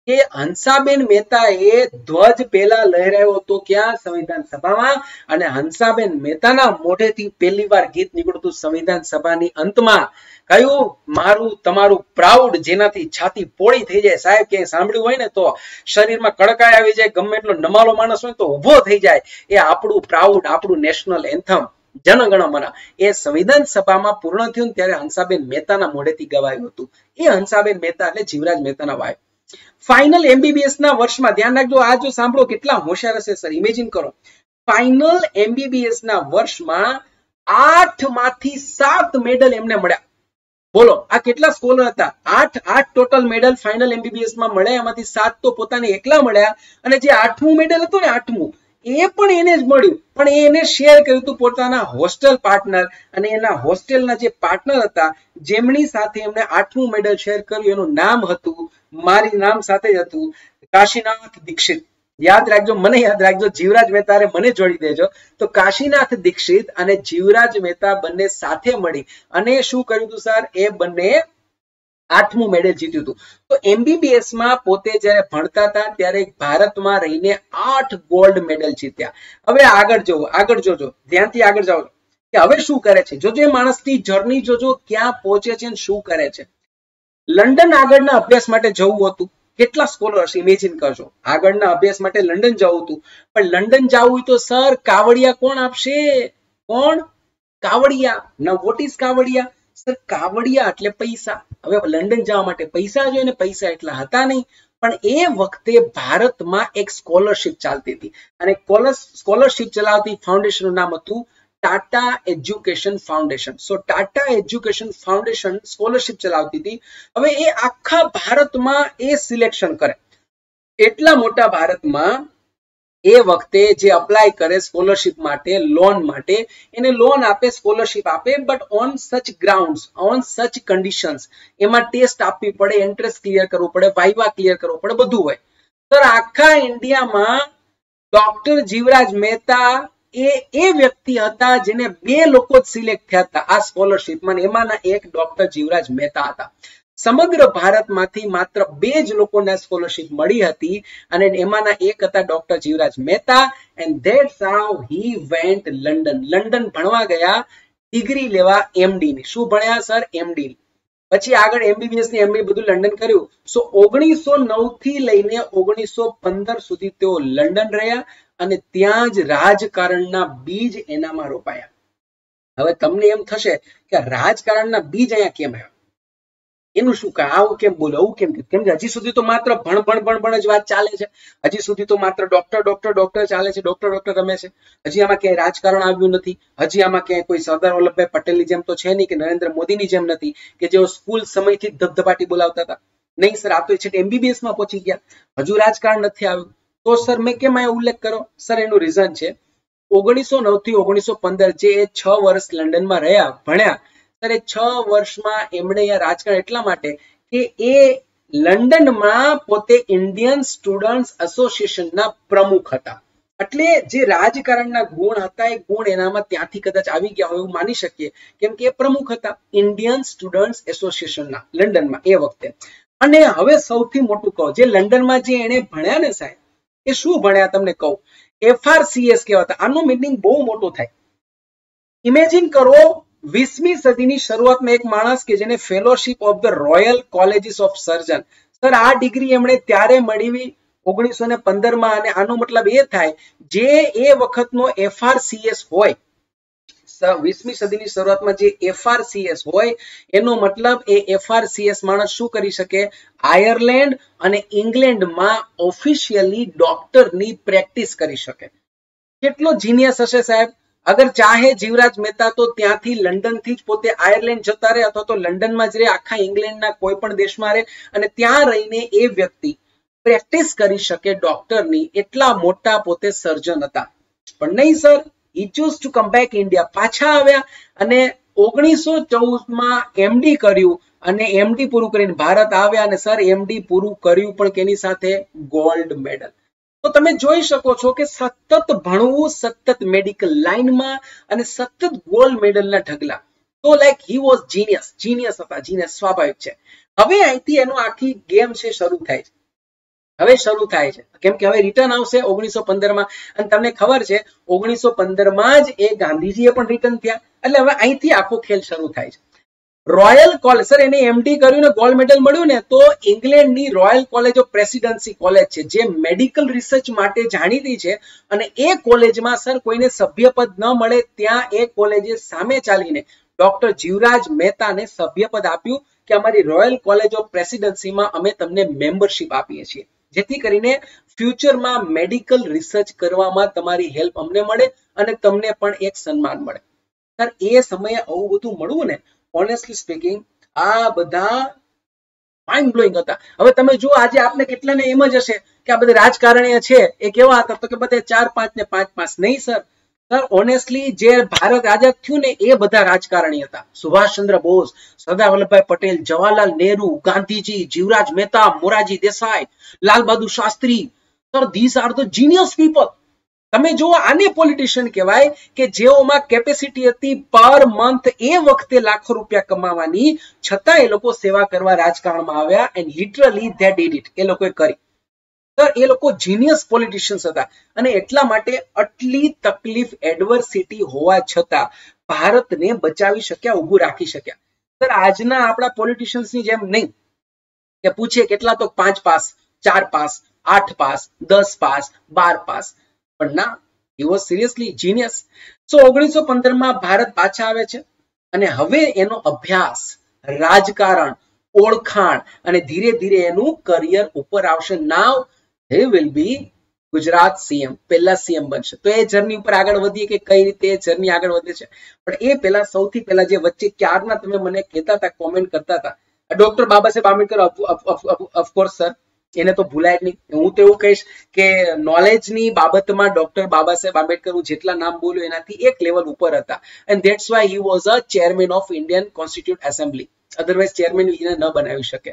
કે હંસાબેન મહેતા એ ધ્વજ પહેલા લહેરાયો હતો ક્યાં? સંવિધાન સભામાં. અને હંસાબેન મહેતાના મોઢેથી પહેલી વાર ગીત નીકળતું સંવિધાન સભાની અંતમાં કયું મારું, તમારું પ્રાઉડ જેનાથી છાતી પોળી થઈ જાય. સાહેબ, ક્યાંય સાંભળ્યું હોય ને તો શરીરમાં કડકાઈ આવી જાય, ગમે એટલો નમાલો માણસ હોય તો ઊભો થઈ જાય. એ આપણું પ્રાઉડ આપણું નેશનલ એન્થમ જનગણમના. એ સંવિધાન સભામાં પૂર્ણ થયું ત્યારે હંસાબેન મહેતાના મોઢેથી ગવાયું હતું. એ હંસાબેન મહેતા એટલે જીવરાજ મહેતાના વાઇફ ફાઇનલ એમબીબીએસ ના વર્ષમાં ધ્યાન રાખજો. આ જો સાંભળો કેટલા હોશિયાર હશે સર ઇમેજિન કરો. ફાઇનલ એમબીબીએસ ના વર્ષમાં આઠમાંથી સાત મેડલ એમને મળ્યા. બોલો, આ કેટલા સ્કોલર હતા? આઠ આઠ ટોટલ મેડલ ફાઇનલ એમબીબીએસમાં મળ્યા. એમાંથી સાત તો પોતાને એકલા મળ્યા. અને જે આઠમું મેડલ હતું ને, આઠમું, એ પણ એને જ મળ્યું. પણ એને શેર કર્યું હતું પોતાના હોસ્ટેલ પાર્ટનર અને એના હોસ્ટેલના જે પાર્ટનર હતા, જેમની સાથે એમણે આઠમું મેડલ શેર કર્યું. એનું નામ હતું મારી નામ સાથે જ હતું. કાશીનાથ દીક્ષિત. યાદ રાખજો, મને યાદ રાખજો, જીવરાજ મહેતારે મને જોડી દેજો. તો કાશીનાથ દીક્ષિત અને જીવરાજ મહેતા બંને સાથે મળી. અને શું કર્યું હતું સર? એ બંને આઠમું મેડલ જીત્યું હતું તો એમબીબીએસમાં પોતે જ્યારે ભણતા હતા, ત્યારે ભારતમાં રહીને આઠ ગોલ્ડ મેડલ જીત્યા. હવે આગળ જવું, આગળ જોજો, ધ્યાનથી આગળ જાઓ. કે હવે શું કરે છે? જોજો એ માણસની જર્ની જોજો, ક્યાં પહોંચે છે અને શું કરે છે? લંડન આગળના અભ્યાસ માટે જવું હતું. કેટલા સ્કોલર્સ ઇમેજિન કરજો. આગળના અભ્યાસ માટે લંડન જવું હતું. પણ લંડન જવું તો સર કાવડિયા કોણ આપશે? કોણ? કાવડિયા. વોટ ઇઝ કાવડિયા? સર, કાવડિયા એટલે પૈસા. હવે લંડન જવા માટે પૈસા જોઈએ ને પૈસા એટલા હતા નહીં. પણ એ વખતે ભારતમાં એક સ્કોલરશિપ ચાલતી હતી. અને સ્કોલરશિપ ચલાવતી ફાઉન્ડેશનનું નામ હતું Tata education foundation so Tata education foundation scholarship ચલાવતી હતી. હવે એ આખા ભારતમાં એ સિલેક્શન કરે. એટલા મોટા ભારતમાં એ વખતે જે અપ્લાય કરે સ્કોલરશિપ માટે લોન માટે, એને લોન આપે સ્કોલરશિપ આપે but on such ground on such conditions એમાં ટેસ્ટ આપવી પડે એન્ટ્રન્સ ક્લિયર કરવું પડે વાઇવા ક્લિયર કરવું પડે, બધું હોય. સર આખા ઇન્ડિયામાં ડોક્ટર જીવરાજ મહેતા એ વ્યક્તિ હતા જેને બે લોકો સિલેક્ટ થયા હતા આ સ્કોલરશિપમાં એમાંના એક ડોક્ટર જીવરાજ મહેતા હતા. સમગ્ર ભારતમાંથી માત્ર બે જ લોકોને સ્કોલરશિપ મળી હતી. અને એમાંના એક હતા doctor Jivraj Mehta. And that's how he went London London ભણવા ગયા ડિગ્રી લેવા એમડી ની. શું ભણ્યા સર એમડી પછી આગળ એમબીબીએસની એમબી બધું લંડન કર્યું. સો ઓગણીસો નવથી લઈને ઓગણીસો પંદર સુધી તેઓ લંડન રહ્યા અને ત્યાં જ રાજકારણના બીજ એનામાં રોપાયા. હવે તમને એમ થશે કે રાજકારણના બીજ અહીંયા કેમ આવ્યા? એનું શું કામ? આવું કેમ બોલો? આવું કેમ? કેમ કે હજી સુધી તો માત્ર ભણ ભણ ભણ ભણ જ વાત ચાલે છે. હજી સુધી તો માત્ર ડોક્ટર ડોક્ટર ડોક્ટર ચાલે છે. ડોક્ટર ડોક્ટર રમે છે. હજી આમાં ક્યાંય રાજકારણ આવ્યું નથી. હજી આમાં ક્યાંય કોઈ સરદાર વલ્લભભાઈ પટેલની જેમ તો છે નહીં કે નરેન્દ્ર મોદીની જેમ નથી કે જેઓ સ્કૂલ સમયથી ધબધપાટી બોલાવતા હતા. નહીં સર આ તો છે એમબીબીએસમાં પહોંચી ગયા. હજુ રાજકારણ નથી આવ્યું. તો સર મેં કેમ અહીંયા ઉલ્લેખ કરો સર એનું રીઝન છે. ઓગણીસો નવથી ઓગણીસો પંદર જે છ વર્ષ લંડનમાં રહ્યા, ભણ્યા ત્યારે છ વર્ષમાં એમણે અહીંયા રાજકારણ એટલા માટે કે એ લંડનમાં પોતે ઇન્ડિયન સ્ટુડન્ટ એસોસિએશનના પ્રમુખ હતા. એટલે જે રાજકારણના ગુણ હતા, એ ગુણ એનામાં ત્યાંથી કદાચ આવી ગયા હોય એવું માની શકીએ. કેમ કે એ પ્રમુખ હતા ઇન્ડિયન સ્ટુડન્ટ એસોસિએશનના લંડનમાં એ વખતે. અને હવે સૌથી મોટું કહો, જે લંડનમાં જે એને ભણ્યા ને સાહેબ, એ શું ભણ્યા તમને કહું? એફઆરસીએસ કહેવાતા. આનું મિનિંગ બહુ મોટું થાય. ઇમેજિન કરો વીસમી સદીની શરૂઆતમાં એક માણસ કે જેને fellowship of the royal colleges of surgeon sir આ ડિગ્રી એમણે ત્યારે મળી ઓગણીસો ને પંદરમાં અને આનો મતલબ એ થાય, જે એ વખતનો એફઆરસીએસ હોય વીસમી સદીની શરૂઆતમાં જે એફઆરસીએસ હોય, એનો મતલબ એ એફઆરસીએસ માણસ શું કરી શકે? આયર્લેન્ડ અને ઇંગ્લેન્ડમાં ઓફિશિયલી ડોક્ટરની પ્રેક્ટિસ કરી શકે. કેટલો જીનિયસ હશે સાહેબ? અગર ચાહે જીવરાજ મહેતા તો ત્યાંથી લંડનથી જ પોતે આયર્લેન્ડ જતા રહે અથવા તો લંડનમાં જ રહે, આખા ઇંગ્લેન્ડના કોઈ પણ દેશમાં રહે અને ત્યાં રહીને એ વ્યક્તિ પ્રેક્ટિસ કરી શકે ડોક્ટરની, એટલા મોટા પોતે સર્જન હતા. પણ નહીં sir I choose to come back India પાછા આવ્યા અને ઓગણીસો ચૌદમાં એમડી કર્યું અને એમડી પૂરું કરીને ભારત આવ્યા અને સર એમડી પૂરું કર્યું પણ કેની સાથે? ગોલ્ડ મેડલ તો તમે જોઈ શકો છો કે સતત ભણવું, સતત મેડિકલ લાઈનમાં અને સતત ગોલ્ડ મેડલના ઢગલા. તો like he was genius genius હતા જીનિયસ સ્વાભાવિક છે. હવે અહીંથી એનો આખી ગેમ છે, શરૂ થાય છે. હવે શરૂ થાય છે. કેમ કે હવે રિટર્ન આવશે ઓગણીસો પંદરમાં. અને તમને ખબર છે, ઓગણીસો પંદરમાં જ એ ગાંધીજીએ પણ રિટર્ન થયા. એટલે હવે અહીંથી આખો ખેલ શરૂ થાય છે. રોયલ કોલેજ સર એને એમડી કર્યું ને ગોલ્ડ મેડલ મળ્યું ને, તો ઇંગ્લેન્ડની royal college of presidency college છે, જે મેડિકલ રિસર્ચ માટે જાણીતી છે. અને એ કોલેજમાં સર કોઈને સભ્યપદ ન મળે, ત્યાં એ કોલેજે સામે ચાલીને ડોક્ટર જીવરાજ મહેતાને સભ્યપદ આપ્યું કે અમારી રોયલ કોલેજ ઓફ પ્રેસિડેન્સીમાં અમે તમને મેમ્બરશિપ આપીએ છીએ. જેથી કરીને ફ્યુચરમાં મેડિકલ રિસર્ચ કરવામાં તમારી હેલ્પ અમને મળે અને તમને પણ એક સન્માન મળે. સર એ સમયે આવું બધું મળવું ને ઓનેસ્ટલી સ્પીકિંગ આ બધા માઇન્ડ બ્લોઈંગ હતા. હવે તમે જુઓ, આજે આપને કેટલાને એમ જ હશે કે આ બધા રાજકારણીય છે, એ કેવા હતા? તો કે બધા ચાર પાંચ ને પાંચ પાંચ. નહીં, સર. સર ઓનેસ્ટલી જે ભારત આઝાદ થયું ને, એ બધા રાજકારણી હતા. Subhashchandra Bose, Sardar Vallabhbhai Patel, Jawaharlal Nehru, Gandhiji, Jivraj Mehta, Morarji Desai Lal Bahadur Shastri. Sir this are the genius people તમે જુઓ, આને પોલિટિશિયન કહેવાય કે જેઓમાં કેપેસિટી હતી પર મંથ એ વખતે લાખો રૂપિયા કમાવાની, છતાં એ લોકો સેવા કરવા રાજકારણમાં આવ્યા and literally they did it એ લોકોએ કરી. એ લોકો જીનિયસ પોલિટિશિયન્સ હતા. અને એટલા માટે આટલી તકલીફ એડવર્સિટી હોવા છતાં ભારતને બચાવી શક્યા, ઊભું રાખી શક્યા. સર, આજના આપણા પોલિટિશિયન્સની જેમ નહીં. કે પૂછીએ કેટલા તો પાંચ પાસ, ચાર પાસ, આઠ પાસ, દસ પાસ, બાર પાસ. પણ ના he was seriously genius so ઓગણીસો પંદરમાં ભારત પાછા આવે છે અને હવે એનો અભ્યાસ, રાજકારણ, ઓળખાણ અને ધીરે ધીરે એનું કરિયર ઉપર આવશે. Now he will be Gujarat CM પહેલા સીએમ બનશે. તો એ જર્ની ઉપર આગળ વધીએ કે કઈ રીતે એ જર્ની આગળ વધે છે? પણ એ પહેલા સૌથી પહેલા જે વચ્ચે ક્યારના તમે મને કહેતા હતા કોમેન્ટ કરતા હતા doctor Baba Saheb Ambedkar of course sir એને તો ભૂલાય જ નહીં. હું તો એવું કહીશ કે નોલેજની બાબતમાં ડોક્ટર બાબા સાહેબ આંબેડકર હું જેટલા નામ બોલ્યું એનાથી એક લેવલ ઉપર હતા. And that's why he was a chairman of Indian constitute assembly otherwise chairman એને ન બનાવી શકે.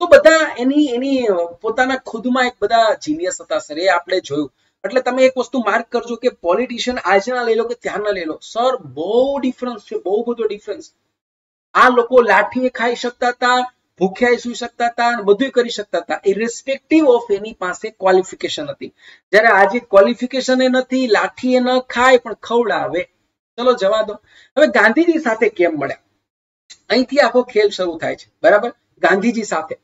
તો બધા એની એની પોતાના ખુદમાં એક બધા જીનિયસ હતા સર એ આપણે જોયું. એટલે તમે એક વસ્તુ માર્ક કરજો કે પોલિટિશિયન આજના લઈ લો કે ત્યારના લઈ લો. સર બહુ ડિફરન્સ છે. બહુ બધો ડિફરન્સ આ લોકો લાઠી ખાઈ શકતા હતા. ભૂખ્યા સુઈ શકતા હતા અને બધું કરી શકતા હતા. ઇરેસ્પેક્ટિવ ઓફ એની પાસે ક્વોલિફિકેશન હતી. જ્યારે આજે ક્વોલિફિકેશન એ નથી, લાઠી એ ન ખાય, પણ ખવડાવે. ચલો જવા દો. હવે ગાંધીજી સાથે કેમ મળ્યા? અહીંથી આખો ખેલ શરૂ થાય છે. બરાબર? ગાંધીજી સાથે.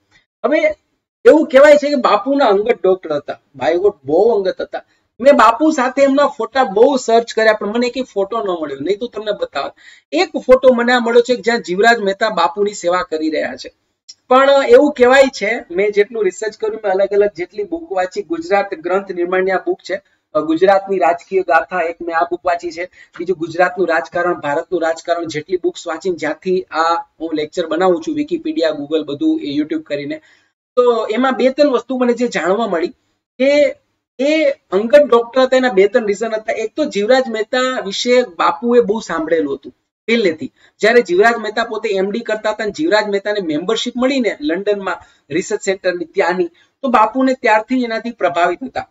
હવે એવું કહેવાય છે કે બાપુના અંગત ડોક્ટર હતા. ભાઈ બહુ અંગત હતા. મેં બાપુ સાથે એમના ફોટા બહુ સર્ચ કર્યા, પણ મને એક ફોટો ન મળ્યો. નહીં તો તમને બતાવ એક ફોટો મને આ મળ્યો છે જ્યાં જીવરાજ મહેતા બાપુની સેવા કરી રહ્યા છે. પણ એવું કહેવાય છે, મેં જેટલું રિસર્ચ કર્યું, મેં અલગ અલગ જેટલી બુક વાંચી, ગુજરાત ગ્રંથ નિર્માણની આ બુક છે. ગુજરાતની રાજકીય ગાથા એક મેં આ બુક વાંચી છે. બીજું ગુજરાતનું રાજકારણ, ભારતનું રાજકારણ જેટલી બુક્સ વાંચીને જ્યાંથી આ હું લેક્ચર બનાવું છું વિકીપીડિયા ગૂગલ બધું યુટ્યુબ કરીને. તો એમાં બે ત્રણ વસ્તુ મને જે જાણવા મળી કે એ અંગત ડોક્ટર હતા, એના બે ત્રણ રીઝન હતા. એક તો જીવરાજ મહેતા વિશે બાપુએ બહુ સાંભળેલું હતું. પહેલેથી જ્યારે જીવરાજ મહેતા પોતે એમડી કરતા હતા જીવરાજ મહેતાને મેમ્બરશિપ મળીને લંડનમાં રિસર્ચ સેન્ટરની ત્યાંની, તો બાપુને ત્યારથી એનાથી પ્રભાવિત હતા.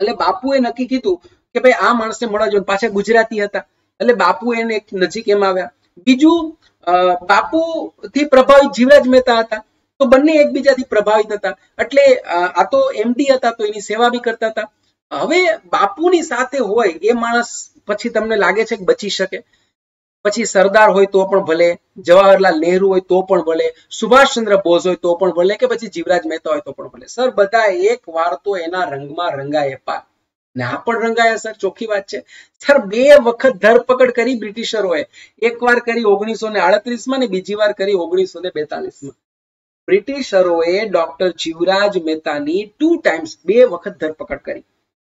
એટલે બાપુએ નક્કી કીધું કે ભાઈ આ માણસને મળવા જોઈએ, પાછા ગુજરાતી હતા. એટલે બાપુ એને એક નજીક એમ આવ્યા. બીજું બાપુ થી પ્રભાવિત જીવરાજ મહેતા હતા. તો બંને એકબીજાથી પ્રભાવિત હતા. એટલે આ તો એમડી હતા, તો એની સેવા બી કરતા હતા. હવે બાપુની સાથે હોય એ માણસ પછી તમને લાગે છે કે બચી શકે. પછી સરદાર હોય તો પણ ભલે, જવાહરલાલ નહેરુ હોય તો પણ ભલે, સુભાષચંદ્ર બોઝ હોય તો પણ ભલે કે પછી જીવરાજ મહેતા હોય તો પણ ભલે. સર, બધા એક વાર તો એના રંગમાં રંગાય પાર ને આ પણ રંગાયા સર, ચોખ્ખી વાત છે. સર, બે વખત ધરપકડ કરી બ્રિટિશરોએ. એક વાર કરી ઓગણીસો ને આડત્રીસમાં ને બીજી વાર કરી ઓગણીસો ને બેતાલીસમાં. બ્રિટિશરોએ ડોક્ટર જીવરાજ મહેતાની ટુ ટાઈમ્સ બે વખત ધરપકડ કરી.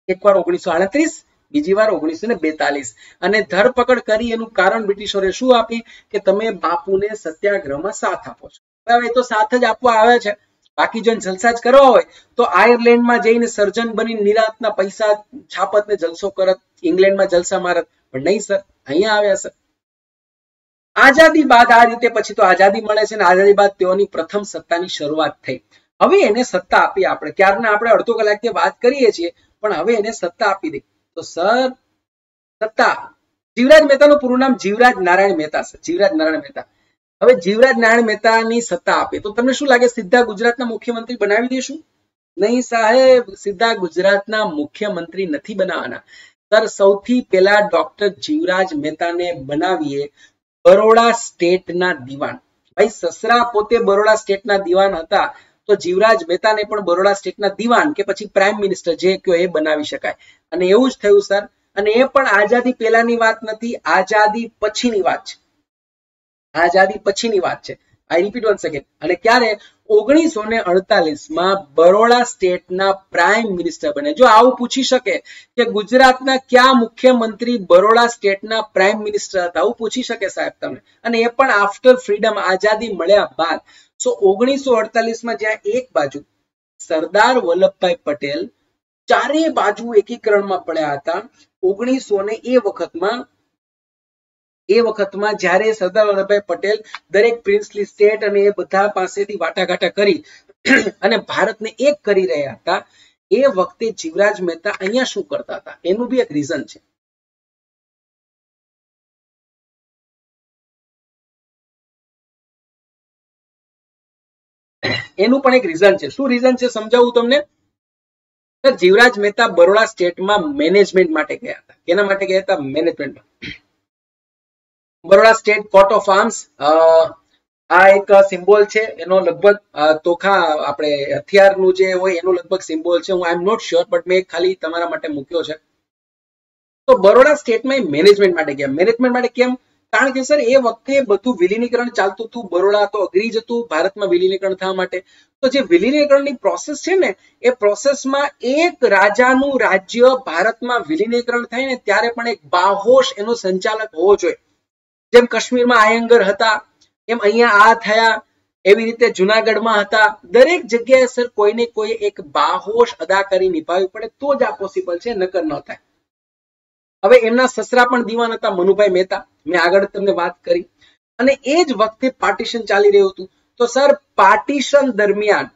એકવાર ઓગણીસો આડત્રીસ બીજી વાર ઓગણીસો બેતાલીસ. અને ધરપકડ કરી એનું કારણ બ્રિટિશરોએ શું આપી કે તમે બાપુને સત્યાગ્રહમાં સાથ આપો છો. હવે તો સાથ જ આપવા આવે છે. બાકી જો જલસા જ કરવા હોય, તો આયર્લેન્ડમાં જઈને સર્જન બની નિરાતના પૈસા છાપત ને જલસો કરત, ઇંગ્લેન્ડમાં જલસા મારત. પણ નહીં સર, અહીંયા આવ્યા સર. આઝાદી બાદ આ રીતે પછી તો આઝાદી મળે છે ને આઝાદી બાદ તેઓની પ્રથમ સત્તાની શરૂઆત થઈ. હવે એને સત્તા આપી આપણે. ક્યારના આપણે અડધો કલાકથી વાત કરીએ છીએ, પણ હવે એને સત્તા આપી દઈ તો સર સત્તા. જીવરાજ મહેતાનું પૂરું નામ જીવરાજ નારાયણ મહેતા છે. જીવરાજ નારાયણ મહેતા. હવે જીવરાજ નારાયણ મહેતાની સત્તા આપે. તો તમને શું લાગે, સીધા ગુજરાતના મુખ્યમંત્રી બનાવી દેશું નહીં સાહેબ, સીધા ગુજરાતના મુખ્યમંત્રી નથી બનાવવાના સર, સૌથી પહેલા ડોક્ટર જીવરાજ મહેતાને બનાવીએ બરોડા સ્ટેટના દિવાન. ભાઈ, સસરા પોતે બરોડા સ્ટેટના દિવાન હતા. તો જીવરાજ મહેતાને પણ બરોડા સ્ટેટના દિવાન કે પછી પ્રાઇમ મિનિસ્ટર જે કયો એ બનાવી શકાય. અને એવું જ થયું, સર. અને એ પણ આઝાદી પહેલાની વાત નથી, આઝાદી પછીની વાત છે. આઝાદી પછીની વાત છે. આઈ રિપીટ વન સેકન્ડ અને ક્યારે? ઓગણીસો ને અડતાલીસમાં બરોડા સ્ટેટના પ્રાઇમ મિનિસ્ટર બને જો આવું પૂછી શકે કે ગુજરાતના કયા મુખ્યમંત્રી બરોડા સ્ટેટના પ્રાઇમ મિનિસ્ટર હતા, આવું પૂછી શકે સાહેબ તમે અને એ પણ આફ્ટર ફ્રીડમ આઝાદી મળ્યા બાદ. સો ઓગણીસો અડતાલીસમાં જ્યાં એક બાજુ સરદાર વલ્લભભાઈ પટેલ ચારે બાજુ એકીકરણમાં પડ્યા હતા. ઓગણીસો ને એ વખતમાં એ વખતમાં જ્યારે સરદાર વલ્લભભાઈ પટેલ દરેક પ્રિન્સલી સ્ટેટ અને એ બધા પાસેથી વાટાઘાટા કરી અને ભારતને એક કરી રહ્યા હતા, એ વખતે જીવરાજ મહેતા અહીંયા શું કરતા હતા? એનું બી એક રીઝન છે. એનું પણ એક રીઝન છે. શું રીઝન છે સમજાવું તમને? જીવરાજ મહેતા બરોડા સ્ટેટમાં મેનેજમેન્ટ માટે ગયા હતા. કેના માટે ગયા હતા? Management Baroda state court of arms આ એક સિમ્બોલ છે. એનો લગભગ તોખા આપણે હથિયારનું જે હોય એનો લગભગ સિમ્બોલ છે. હું I am not sure but મેં ખાલી તમારા માટે મૂક્યો છે. તો બરોડા સ્ટેટમાં મેનેજમેન્ટ માટે ગયા. મેનેજમેન્ટ માટે કેમ? કારણ કે સર, એ વખતે બધું વિલીનીકરણ ચાલતું હતું. બરોડા તો અઘરી જતું ભારતમાં વિલીનીકરણ થવા માટે. તો જે વિલીનીકરણની પ્રોસેસ છે ને, એ પ્રોસેસમાં એક રાજાનું રાજ્ય ભારતમાં વિલીનીકરણ થાય ને ત્યારે પણ એક બાહોશ એનો સંચાલક હોવો જોઈએ. જેમ કાશ્મીરમાં આયંગર હતા, એમ અહીંયા આ થયા, એવી રીતે જુનાગઢમાં હતા. દરેક જગ્યાએ સર કોઈને કોઈ એક બાહોશ અદા કરી નિભાવવી પડે, તો જ આ પોસિબલ છે, નકર ન થાય. હવે એમના સસરા પણ દીવાન હતા, મનુભાઈ મહેતા. મેં આગળ તમને વાત કરી. અને એ જ વખતે પાર્ટીશન ચાલી રહ્યું હતું. તો સર, પાર્ટીશન દરમિયાન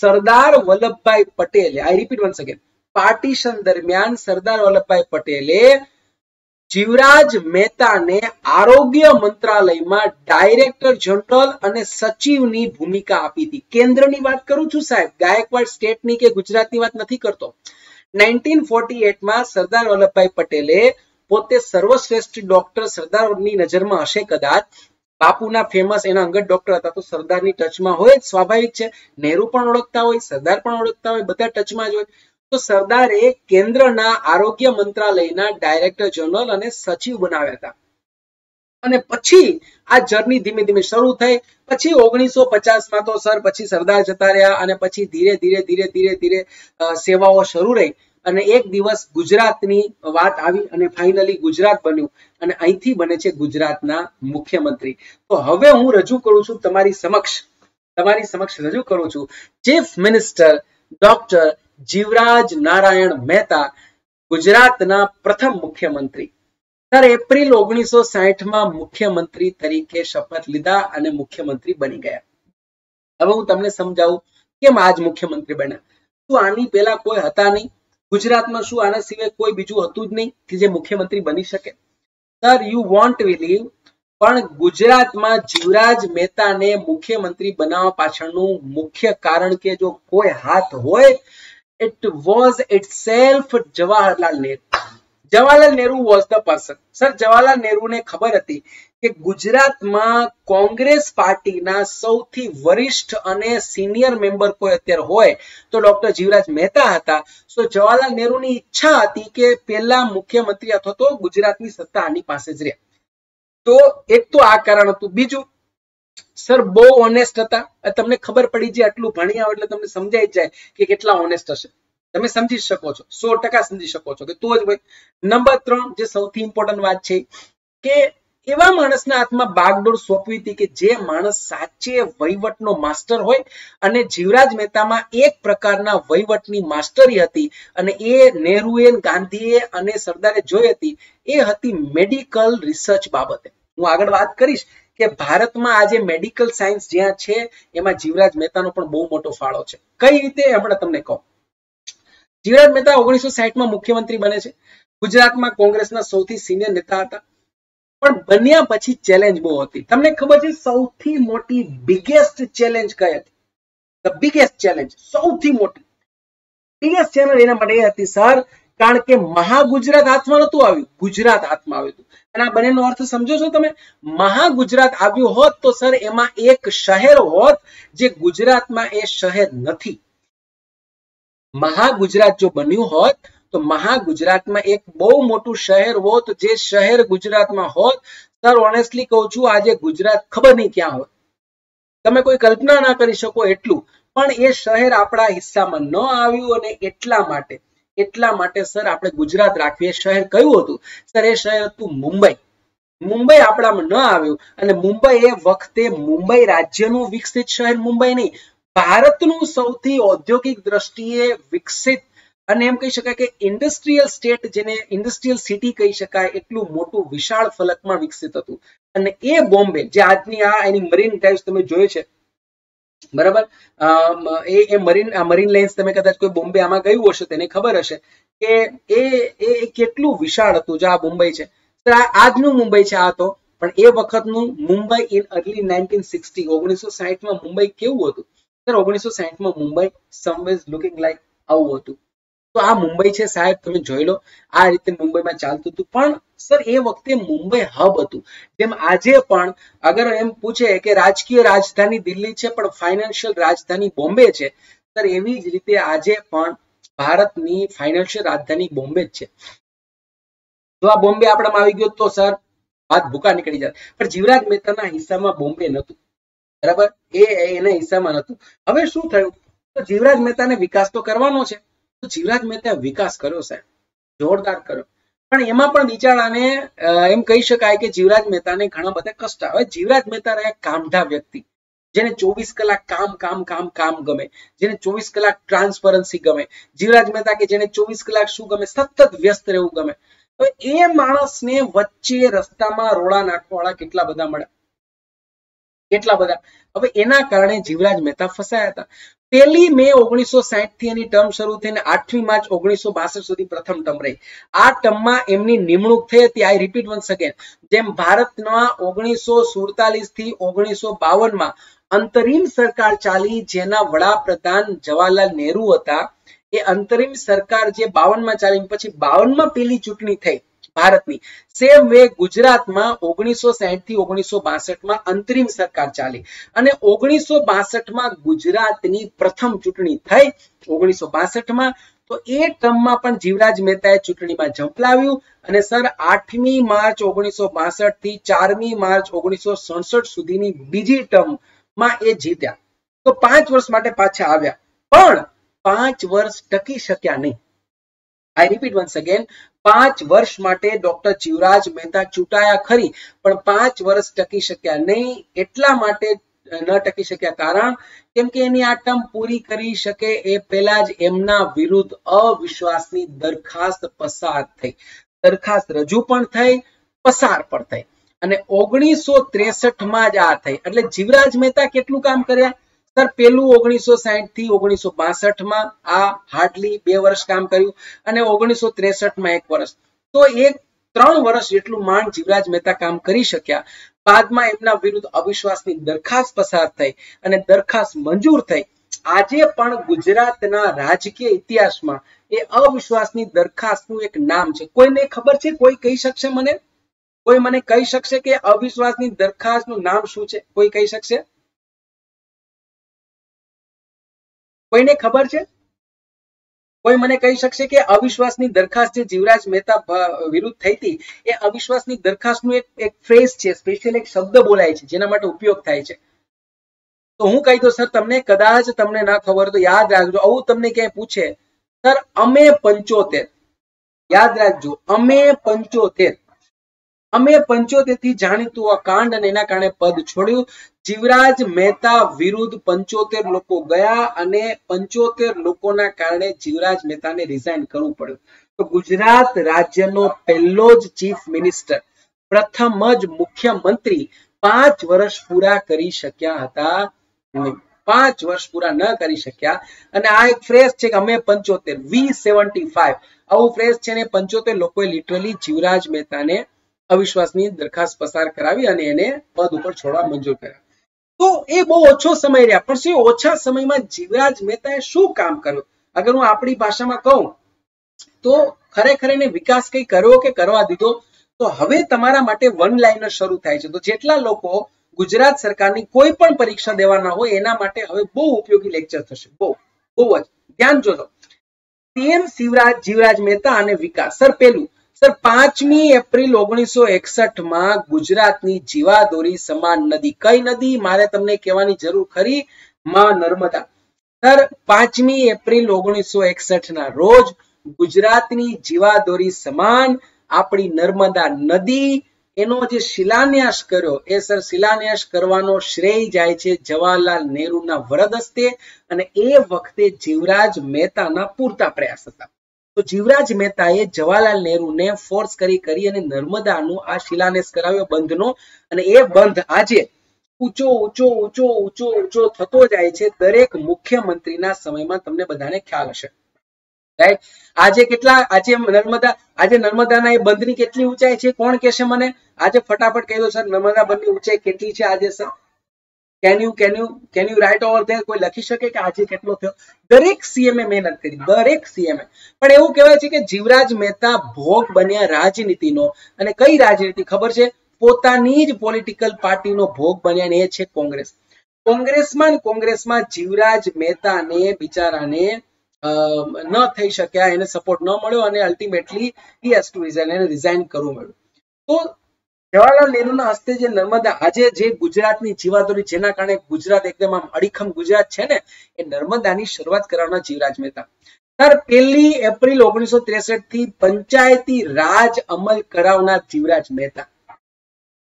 સરદાર વલ્લભભાઈ પટેલે I repeat one second partition દરમિયાન સરદાર વલ્લભભાઈ પટેલે જીવરાજ મહેતાને આરોગ્ય મંત્રાલયમાં ડાયરેક્ટર જનરલ અને સચિવની ભૂમિકા આપી હતી. કેન્દ્રની વાત કરું છું સાહેબ, ગાયકવાડ સ્ટેટની કે ગુજરાતની વાત નથી કરતો. નાઇન્ટીનમાં સરદાર વલ્લભભાઈ પટેલે પોતે સર્વશ્રેષ્ઠ ડોક્ટર સરદારની નજરમાં હશે કદાચ. બાપુના ફેમસ એના અંગત ડોક્ટર હતા તો સરદારની ટચમાં હોય સ્વાભાવિક છે. નહેરુ પણ ઓળખતા હોય, સરદાર પણ ઓળખતા હોય, બધા ટચમાં જ હોય. તો સરદારે કેન્દ્રના આરોગ્ય મંત્રાલયના ડાયરેક્ટર જનરલ અને સચિવ બનાવ્યા હતા. અને પછી આ જર્ની ધીમે ધીમે શરૂ થઈ. પછી ઓગણીસો પચાસમાં તો સર, પછી સરદાર જતા રહ્યા અને પછી ધીરે ધીરે ધીરે ધીરે ધીરે સેવાઓ શરૂ રહી. અને એક દિવસ ગુજરાતની વાત આવી અને ફાઇનલી ગુજરાત બન્યું. અને અહીંથી બને છે ગુજરાતના મુખ્યમંત્રી. તો હવે હું રજૂ કરું છું તમારી સમક્ષ. તમારી સમક્ષ રજૂ કરું છું. Chief minister doctor Jivraj Narayan Mehta, ગુજરાતના પ્રથમ મુખ્યમંત્રી. સર, એપ્રિલ ઓગણીસો સાહીઠમાં મુખ્યમંત્રી તરીકે શપથ લીધા અને મુખ્યમંત્રી બની ગયા. હવે હું તમને સમજાવું કેમ આજ મુખ્યમંત્રી બન્યા? તો આની પહેલા કોઈ હતા નહીં? ગુજરાતમાં શું આના સિવાય કોઈ બીજું હતું જ નહીં કે જે મુખ્યમંત્રી બની શકે? સર યુ વોન્ટ બિલીવ પણ ગુજરાતમાં જીવરાજ મહેતાને મુખ્યમંત્રી બનાવવા પાછળનું મુખ્ય કારણ કે જો કોઈ હાથ હોય it was itself Jawaharlal Nehru Jawaharlal Nehru was the person sir Jawaharlal નેહરુને ખબર હતી કે ગુજરાતમાં કોંગ્રેસ પાર્ટીના સૌથી વરિષ્ઠ અને સિનિયર મેમ્બર કોઈ અત્યારે હોય તો ડોક્ટર જીવરાજ મહેતા હતા. સો જવાહરલાલ નહેરુની ઈચ્છા હતી કે પહેલા મુખ્યમંત્રી અથવા તો ગુજરાતની સત્તા આની પાસે જ રહે. તો એક તો આ કારણ હતું. બીજું, સર, બહુ ઓનેસ્ટ હતા. તમને ખબર પડી જાય, આટલું ભણી આવો એટલે તમને સમજાઈ જાય કે કેટલા ઓનેસ્ટ હશે. તમે સમજી શકો છો. સો ટકા સમજી શકો છો કે તો જ ભાઈ. નંબર ત્રણ, જે સૌથી ઇમ્પોર્ટન્ટ વાત છે કે એવા માણસના હાથમાં બાગડોર સોંપવી હતી કે જે માણસ સાચે વહીવટનો માસ્ટર હોય અને જીવરાજ મહેતામાં એક પ્રકારના વહીવટની માસ્ટરી હતી અને એ નેહરુએ, ગાંધીએ અને સરદારે જોઈ હતી. એ હતી મેડિકલ રિસર્ચ બાબતે. હું આગળ વાત કરીશ કે ભારતમાં આજે મેડિકલ સાયન્સ જ્યાં છે, એમાં જીવરાજ મહેતાનો પણ બહુ મોટો ફાળો છે. કઈ રીતે હમણાં તમને કહું? જીવરાજ મહેતા ઓગણીસો સાહીઠમાં મુખ્યમંત્રી બને છે. ગુજરાતમાં કોંગ્રેસના સૌથી સિનિયર નેતા હતા. પણ બન્યા પછી ચેલેન્જ બહુ હતી. તમને ખબર છે સૌથી મોટી બિગેસ્ટ ચેલેન્જ કઈ હતી? ધ બિગેસ્ટ ચેલેન્જ સૌથી મોટી. બિગેસ્ટ ચેલેન્જ એના માટે હતી સર કારણ કે મહાગુજરાત હાથમાં નતું આવ્યું. ગુજરાત હાથમાં આવ્યું હતું. અને આ બંનેનો અર્થ સમજો છો તમે? મહાગુજરાત આવ્યું હોત તો સર એમાં એક શહેર હોત જે ગુજરાતમાં એ શહેર નથી. મહાગુજરાત જો બન્યું હોત તો મહાગુજરાતમાં એક બહુ મોટું શહેર હોત, જે શહેર ગુજરાતમાં હોત, સર ઓનેસ્ટલી કહું છું, આજે ગુજરાત ખબર નહીં ક્યાં હોત. તમે કોઈ કલ્પના ના કરી શકો એટલું. પણ એ શહેર આપણા હિસ્સામાં ન આવ્યું અને એટલા માટે એટલા માટે, સર, આપણે ગુજરાત રાખીએ શહેર કયું હતું? સર, એ શહેર હતું મુંબઈ. મુંબઈ આપણામાં ન આવ્યું. અને મુંબઈ એ વખતે મુંબઈ રાજ્યનું વિકસિત શહેર મુંબઈ નહીં. ભારતનું સૌથી ઔદ્યોગિક દ્રષ્ટિએ વિકસિત અને એમ કહી શકાય કે ઇન્ડસ્ટ્રીયલ સ્ટેટ જેને ઇન્ડસ્ટ્રીયલ સિટી કહી શકાય, એટલું મોટું વિશાળ ફલકમાં વિકસિત હતું. અને એ બોમ્બે, જે આજની આ એની મરીન ડ્રાઈવ્સ તમે જોયું છે, બરાબર? એ એ મરીન મરીન લાઇન્સ તમે કદાચ કોઈ બોમ્બે આમાં ગયું હશે, તેને ખબર હશે કે એ એ કેટલું વિશાળ હતું, જે આ મુંબઈ છે. આજનું મુંબઈ છે આ તો, પણ એ વખતનું Mumbai in early nineteen sixty ઓગણીસો સાહીઠમાં મુંબઈ કેવું હતું? સર, ઓગણીસો સાહીઠમાં મુંબઈ સમવેઝ લુકિંગ લાઈક આવું હતું. તો આ મુંબઈ છે સાહેબ, તમે જોઈ લો, આ રીતે મુંબઈમાં ચાલતું હતું. પણ સર, એ વખતે મુંબઈ હબ હતું. જેમ આજે પણ અગર એમ પૂછે કે રાજકીય રાજધાની દિલ્હી છે, પણ ફાઇનાન્શિયલ રાજધાની બોમ્બે છે, સર, એવી જ રીતે આજે પણ ભારતની ફાઇનાન્શિયલ રાજધાની બોમ્બે જ છે. જો આ બોમ્બે આપણામાં આવી ગયો તો સર, વાત ભૂકા નીકળી જાય. પણ જીવરાજ મહેતાના હિસ્સામાં બોમ્બે નહોતું. બરાબર? એ એના હિસ્સામાં નહોતું. હવે શું થયું? તો જીવરાજ મહેતાને વિકાસ તો કરવાનો છે. જીવરાજ મહેતા વિકાસ કર્યો, સાહેબ. જોરદાર કર્યો. પણ એમાં પણ બિચારાને એમ કહી શકાય કે જીવરાજ મહેતાને ઘણા બધા કષ્ટ આવે. જીવરાજ મહેતા રહ્યા કામઢા વ્યક્તિ, જેને ચોવીસ કલાક કામ કામ કામ કામ ગમે. જેને ચોવીસ કલાક ટ્રાન્સપરન્સી ગમે. જીવરાજ મહેતા કે જેને ચોવીસ કલાક શું ગમે? સતત વ્યસ્ત રહેવું ગમે. તો એ માણસને વચ્ચે રસ્તામાં રોડા નાખવાવાળા કેટલા બધા મળ્યા. કેટલા બધા. હવે એના કારણે જીવરાજ મહેતા ફસાયા હતા. પહેલી મે ઓગણીસો સાહીઠથી એની ટર્મ શરૂ થઈને આઠમી માર્ચ ઓગણીસો બાસઠ સુધી પ્રથમ ટર્મ રહી. આ ટર્મમાં એમની નિમણૂક થઈ હતી. આઈ રિપીટ વન્સ અગેન જેમ ભારતના ઓગણીસો સુડતાલીસથી ઓગણીસો બાવનમાં અંતરિમ સરકાર ચાલી, જેના વડાપ્રધાન જવાહરલાલ નહેરુ હતા, એ અંતરિમ સરકાર જે બાવનમાં ચાલી, પછી બાવનમાં પેલી ચૂંટણી થઈ. ભારતની. સેમ વે ગુજરાતમાં ઓગણીસો સાહીઠથી ઓગણીસો બાસઠમાં અંતરિમ સરકાર ચાલી. અને ઓગણીસો બાસઠમાં ગુજરાતની પ્રથમ ચૂંટણી થઈ. ઓગણીસો બાસઠમાં તો એ ટર્મમાં પણ જીવરાજ મહેતાએ ચૂંટણીમાં ઝંપલાવ્યું અને સર, આઠમી માર્ચ ઓગણીસો બાસઠથી ચારમી માર્ચ ઓગણીસો સડસઠ સુધીની બીજી ટર્મમાં એ જીત્યા. તો પાંચ વર્ષ માટે પાછા આવ્યા. પણ પાંચ વર્ષ ટકી શક્યા નહીં. આઈ રિપીટ વન્સ અગેન પાંચ વર્ષ માટે ડોક્ટર જીવરાજ મહેતા ચૂંટાયા ખરી, પણ પાંચ વર્ષ ટકી શક્યા નહીં, એટલા માટે ન ટકી શક્યા. કારણ કેમ કે એની આ ટર્મ પૂરી કરી શકે એ પહેલા જ એમના વિરુદ્ધ અવિશ્વાસની દરખાસ્ત પસાર થઈ. દરખાસ્ત રજૂ પણ થઈ, પસાર પણ થઈ. અને ઓગણીસો ત્રેસઠમાં જ આ થઈ. એટલે જીવરાજ મહેતા કેટલું કામ કર્યા? સર, પેલું ઓગણીસો સાહીઠથી ઓગણીસો માં આ હાર્ડલી બે વર્ષ કામ કર્યું અને ઓગણીસો માં એક વર્ષ. તો એક ત્રણ વર્ષ જેટલું માંડ જીવરાજ મહેતા કામ કરી શક્યા. બાદમાં એમના વિરુદ્ધ અવિશ્વાસની દરખાસ્ત પસાર થઈ અને દરખાસ્ત મંજૂર થઈ. આજે પણ ગુજરાતના રાજકીય ઇતિહાસમાં એ અવિશ્વાસની દરખાસ્તનું એક નામ છે. કોઈને ખબર છે? કોઈ કહી શકશે મને? કોઈ મને કહી શકશે કે અવિશ્વાસની દરખાસ્તનું નામ શું છે? કોઈ કહી શકશે? કોઈને ખબર છે? કોઈ મને કહી શકશે કે અવિશ્વાસની દરખાસ્ત જે જીવરાજ મહેતા વિરુદ્ધ થઈ હતી, એ અવિશ્વાસની દરખાસ્તનું એક એક ફ્રેઝ છે સ્પેશિયલ એક શબ્દ બોલાય છે, જેના માટે ઉપયોગ થાય છે. તો હું કહી દઉં, સર, તમને કદાચ તમને ના ખબર તો યાદ રાખજો. આવું તમને ક્યાંય પૂછે? સર, અમે પંચોતેર. યાદ રાખજો, અમે પંચોતેર. અમે પંચોતેરથી જાણીતું આ કાંડ અને એના કારણે પદ છોડ્યું. જીવરાજ મહેતા વિરુદ્ધ પંચોતેર લોકો ગયા અને પંચોતેર લોકોના કારણે જીવરાજ મહેતાને રિઝાઇન કરવું પડ્યું. તો ગુજરાત રાજ્યનો પહેલો જ ચીફ મિનિસ્ટર પ્રથમ જ મુખ્યમંત્રી પાંચ વર્ષ પૂરા કરી શક્યા હતા પાંચ વર્ષ પૂરા ન કરી શક્યા. અને આ એક ફ્રેઝ છે કે અમે પંચોતેર વી સેવન્ટી ફાઈવ આવું ફ્રેઝ છે ને પંચોતેર લોકોએ લિટરલી જીવરાજ મહેતાને અવિશ્વાસની દરખાસ્ત પસાર કરાવી અને એને પદ ઉપર છોડવા મંજૂર કર્યા. તો એ બહુ ઓછો સમય રહ્યા. પણ શું ઓછા સમયમાં જીવરાજ મહેતાએ શું કામ કર્યું? અગર હું આપણી ભાષામાં કહું, તો ખરેખર એને વિકાસ કઈ કરવો કે કરવા દીધો? તો હવે તમારા માટે વન લાઇનર શરૂ થાય છે. તો જેટલા લોકો ગુજરાત સરકારની કોઈ પણ પરીક્ષા દેવાના હોય, એના માટે હવે બહુ ઉપયોગી લેક્ચર થશે. બહુ બહુ જ. ધ્યાન જોજો. પીએમ શિવરાજ, જીવરાજ મહેતા અને વિકાસ. સર, પેલું. સર, પાંચમી એપ્રિલ ઓગણીસો માં ગુજરાતની જીવાદોરી સમાન નદી. કઈ નદી? મારે તમને કહેવાની જરૂર ખરી. માં નર્મદા. સર, પાંચમી એપ્રિલ ઓગણીસો ના રોજ ગુજરાતની જીવાદોરી સમાન આપણી નર્મદા નદી. એનો જે શિલાન્યાસ કર્યો, એ સર શિલાન્યાસ કરવાનો શ્રેય જાય છે જવાહરલાલ નહેરુના વરદ હસ્તે અને એ વખતે જીવરાજ મહેતાના પૂરતા પ્રયાસ હતા. તો જીવરાજ મહેતાએ જવાહરલાલ નહેરુને ફોર્સ કરી કરી અને નર્મદાનું આ શિલાન્યાસ કરાવ્યો બંધનો. અને એ બંધ આજે ઊંચો ઊંચો ઊંચો ઊંચો ઊંચો થતો જાય છે. દરેક મુખ્યમંત્રીના સમયમાં તમને બધાને ખ્યાલ હશે. રાઈટ આજે કેટલા, આજે નર્મદા, આજે નર્મદાના એ બંધની કેટલી ઊંચાઈ છે? કોણ કહેશે મને? આજે ફટાફટ કહી દો, સર, નર્મદા બંધની ઊંચાઈ કેટલી છે? આજે, sir? Can you can you can you write over there કોઈ લખી શકે કે આજે કેટલો થયો? દરેક સીએમએ મહેનત કરી, દરેક સીએમએ પણ એવું કહેવાય છે કે જીવરાજ મહેતા ભોગ બન્યા રાજનીતિનો. અને કઈ રાજનીતિ ખબર છે? પોતાની જ પોલિટિકલ પાર્ટીનો ભોગ બન્યા ને એ છે કોંગ્રેસ. કોંગ્રેસમાં કોંગ્રેસમાં જીવરાજ મહેતાને, બિચારાને ન થઈ શક્યા, એને સપોર્ટ ન મળ્યો અને અલ્ટિમેટલી ટુ રિઝાઇન એને રિઝાઇન કરવું મળ્યું. તો જવાહરલાલ નહેરુના હસ્તે જે નર્મદા આજે જે ગુજરાતની જીવાદોરી જેના કારણે ગુજરાત એકદમ આમ અડીખમ ગુજરાત છે ને, એ નર્મદાની શરૂઆત કરવાના જીવરાજ મહેતા. સર, પહેલી એપ્રિલ ઓગણીસો ત્રેસઠથી પંચાયતી રાજ અમલ કરાવનાર Jivraj Mehta.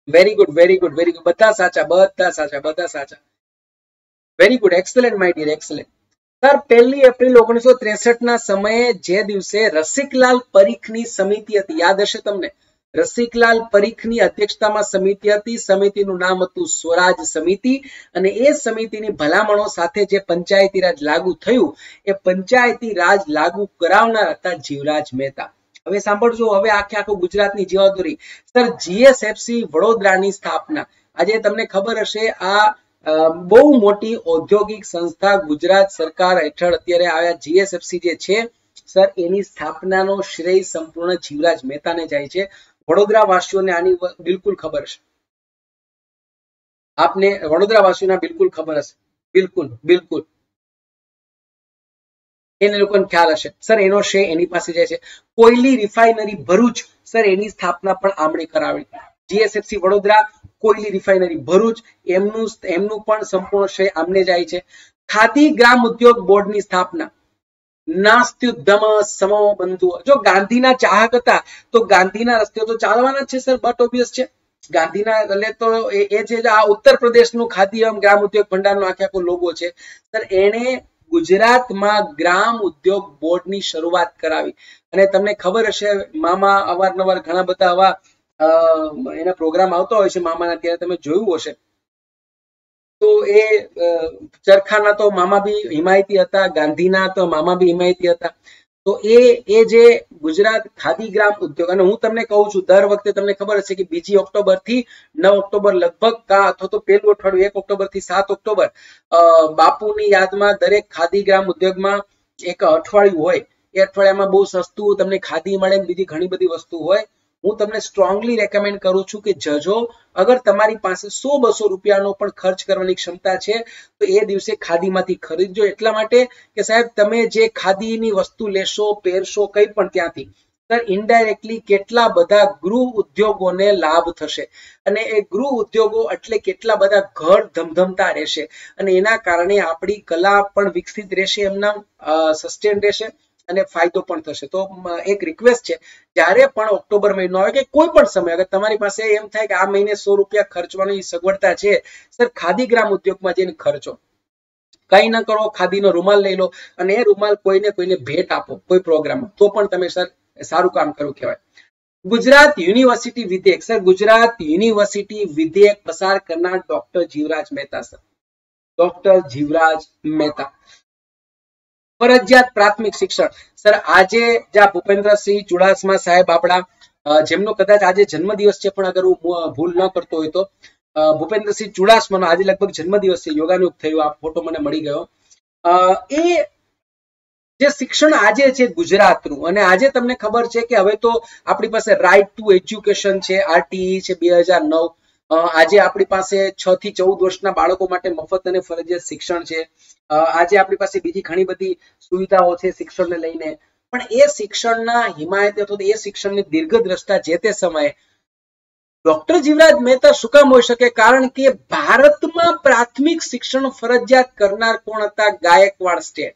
Very good very good very good બધા સાચા બધા સાચા બધા સાચા. Very good excellent my dear excellent sir, પહેલી એપ્રિલ ઓગણીસો ના સમયે જે દિવસે રસિકલાલ પરીખની સમિતિ હતી, યાદ હશે તમને? રસિકલાલ પરીખની અધ્યક્ષતામાં સમિતિ હતી. સમિતિનું નામ હતું સ્વરાજ સમિતિ અને એ સમિતિની ભલામણો સાથે જે પંચાયતી રાજ લાગુ થયું, એ પંચાયતી રાજ લાગુ કરાવનાર હતા જીવરાજ મહેતા. હવે સાંભળજો, હવે આખે આખું ગુજરાતની જીવાદોરી. સર જીએસએફસી વડોદરાની સ્થાપના. આજે તમને ખબર હશે, આ બહુ મોટી ઔદ્યોગિક સંસ્થા ગુજરાત સરકાર હેઠળ અત્યારે આવ્યા જીએસએફસી જે છે, સર, એની સ્થાપનાનો શ્રેય સંપૂર્ણ જીવરાજ મહેતાને જાય છે. વડોદરા વાસીઓને આની બિલકુલ ખબર છે આપને વડોદરા વાસીઓને બિલકુલ ખબર હશે. બિલકુલ બિલકુલ. એને લોકોને ખ્યાલ હશે. સર, એનો શ્રેય એની પાસે જાય છે. કોયલી રિફાઇનરી ભરૂચ, સર, એની સ્થાપના પણ આમણે કરાવી જીએસએફસી વડોદરા, કોયલી રિફાઇનરી ભરૂચ, એમનું એમનું પણ સંપૂર્ણ શ્રેય આમને જાય છે. ખાદી ગ્રામ ઉદ્યોગ બોર્ડની સ્થાપના. નાસ્ત્યુદ્ધમ સમો બંધુ ગાંધીના ચાહક હતા, તો ગાંધીના રસ્તે તો ચાલવાના છે સર બટ ઓબ્વિયસ છે. ગાંધીના ઉત્તર પ્રદેશનું ખાદી એવં ગ્રામ ઉદ્યોગ ભંડારનો આખે આખો લોગો છે. સર એણે ગુજરાતમાં ગ્રામ ઉદ્યોગ બોર્ડની શરૂઆત કરાવી. અને તમને ખબર હશે, મામા અવારનવાર ઘણા બધા આવા એના પ્રોગ્રામ આવતો હોય છે, મામાના, ત્યારે તમે જોયું હશે. તો એ ચરખાના તો મામા બી હિમાયતી હતા, ગાંધીના તો મામા બી હિમાયતી હતા. તો એ એ જે ગુજરાત ખાદી ગ્રામ ઉદ્યોગ, અને હું તમને કહું છું, દર વખતે તમને ખબર હશે કે બીજી ઓક્ટોબરથી નવ ઓક્ટોબર લગભગ કા, અથવા તો પહેલું અઠવાડિયું એક ઓક્ટોબરથી સાત ઓક્ટોબર બાપુની યાદમાં દરેક ખાદી ગ્રામ ઉદ્યોગમાં એક અઠવાડિયું હોય. એ અઠવાડિયામાં બહુ સસ્તું તમને ખાદી મળે બીજી ઘણી બધી વસ્તુ હોય. હું તમને સ્ટ્રોંગલી રેકમેન્ડ કરું છું કે જજો. અગર તમારી પાસે સો બસો રૂપિયાનો પણ ખર્ચ કરવાની ક્ષમતા છે, તો એ દિવસે ખાદીમાંથી ખરીદજો. એટલા માટે કે સાહેબ, તમે જે ખાદીની વસ્તુ લેશો, પહેરશો, કંઈ પણ ત્યાંથી, સર ઇનડાયરેક્ટલી કેટલા બધા ગૃહ ઉદ્યોગોને લાભ થશે. અને એ ગૃહ ઉદ્યોગો એટલે કેટલા બધા ઘર ધમધમતા રહેશે. અને એના કારણે આપણી કલા પણ વિકસિત રહેશે, એમના સસ્ટેન રહેશે. અને ફાયદો પણ થશે. તો એક રિક્વેસ્ટ છે, જ્યારે પણ ઓક્ટોબર મહિનો આવે કે કોઈ પણ સમય, અગર તમારી પાસે એમ થાય કે આ મહિને સો રૂપિયા ખર્ચવાની સગવડતા છે, સર, ખાદી ગ્રામ ઉદ્યોગમાં જઈને ખર્ચો. કઈ ન કરો, ખાદીનો રૂમાલ લઈ લો અને એ રૂમાલ કોઈને કોઈને ભેટ આપો, કોઈ પ્રોગ્રામમાં. તો પણ તમે, સર, સારું કામ કરવું કહેવાય. ગુજરાત યુનિવર્સિટી વિધેયક, સર, ગુજરાત યુનિવર્સિટી વિધેયક પસાર કરનાર doctor Jivraj Mehta, sir. Doctor Jivraj Mehta. ફરજિયાત પ્રાથમિક શિક્ષણ. સર, આજે ભૂપેન્દ્રસિંહ ચુડાસમા સાહેબ આપણા જેમનો કદાચ આજે જન્મદિવસ છે, પણ અગર હું ભૂલ ન કરતો હોય તો ભૂપેન્દ્રસિંહ ચુડાસમાનો આજે લગભગ જન્મદિવસ છે, યોગાનુગ થયું, આ ફોટો મને મળી ગયો. એ જે શિક્ષણ આજે છે ગુજરાતનું, અને આજે તમને ખબર છે કે હવે તો આપણી પાસે રાઈટ ટુ એજ્યુકેશન છે આરટીઈ છે, બે હજાર નવ આજે આપણી પાસે છ થી ચૌદ વર્ષના બાળકો માટે મફત અને ફરજિયાત શિક્ષણ છે. આજે આપણી પાસે બીજી ઘણી બધી સુવિધાઓ છે શિક્ષણને લઈને. પણ એ શિક્ષણના હિમાયત અથવા એ શિક્ષણની દીર્ઘદ્રષ્ટા જે તે સમયે ડોક્ટર જીવરાજ મહેતા શું કામ હોઈ શકે? કારણ કે ભારતમાં પ્રાથમિક શિક્ષણ ફરજિયાત કરનાર કોણ હતા? ગાયકવાડ સ્ટેટ.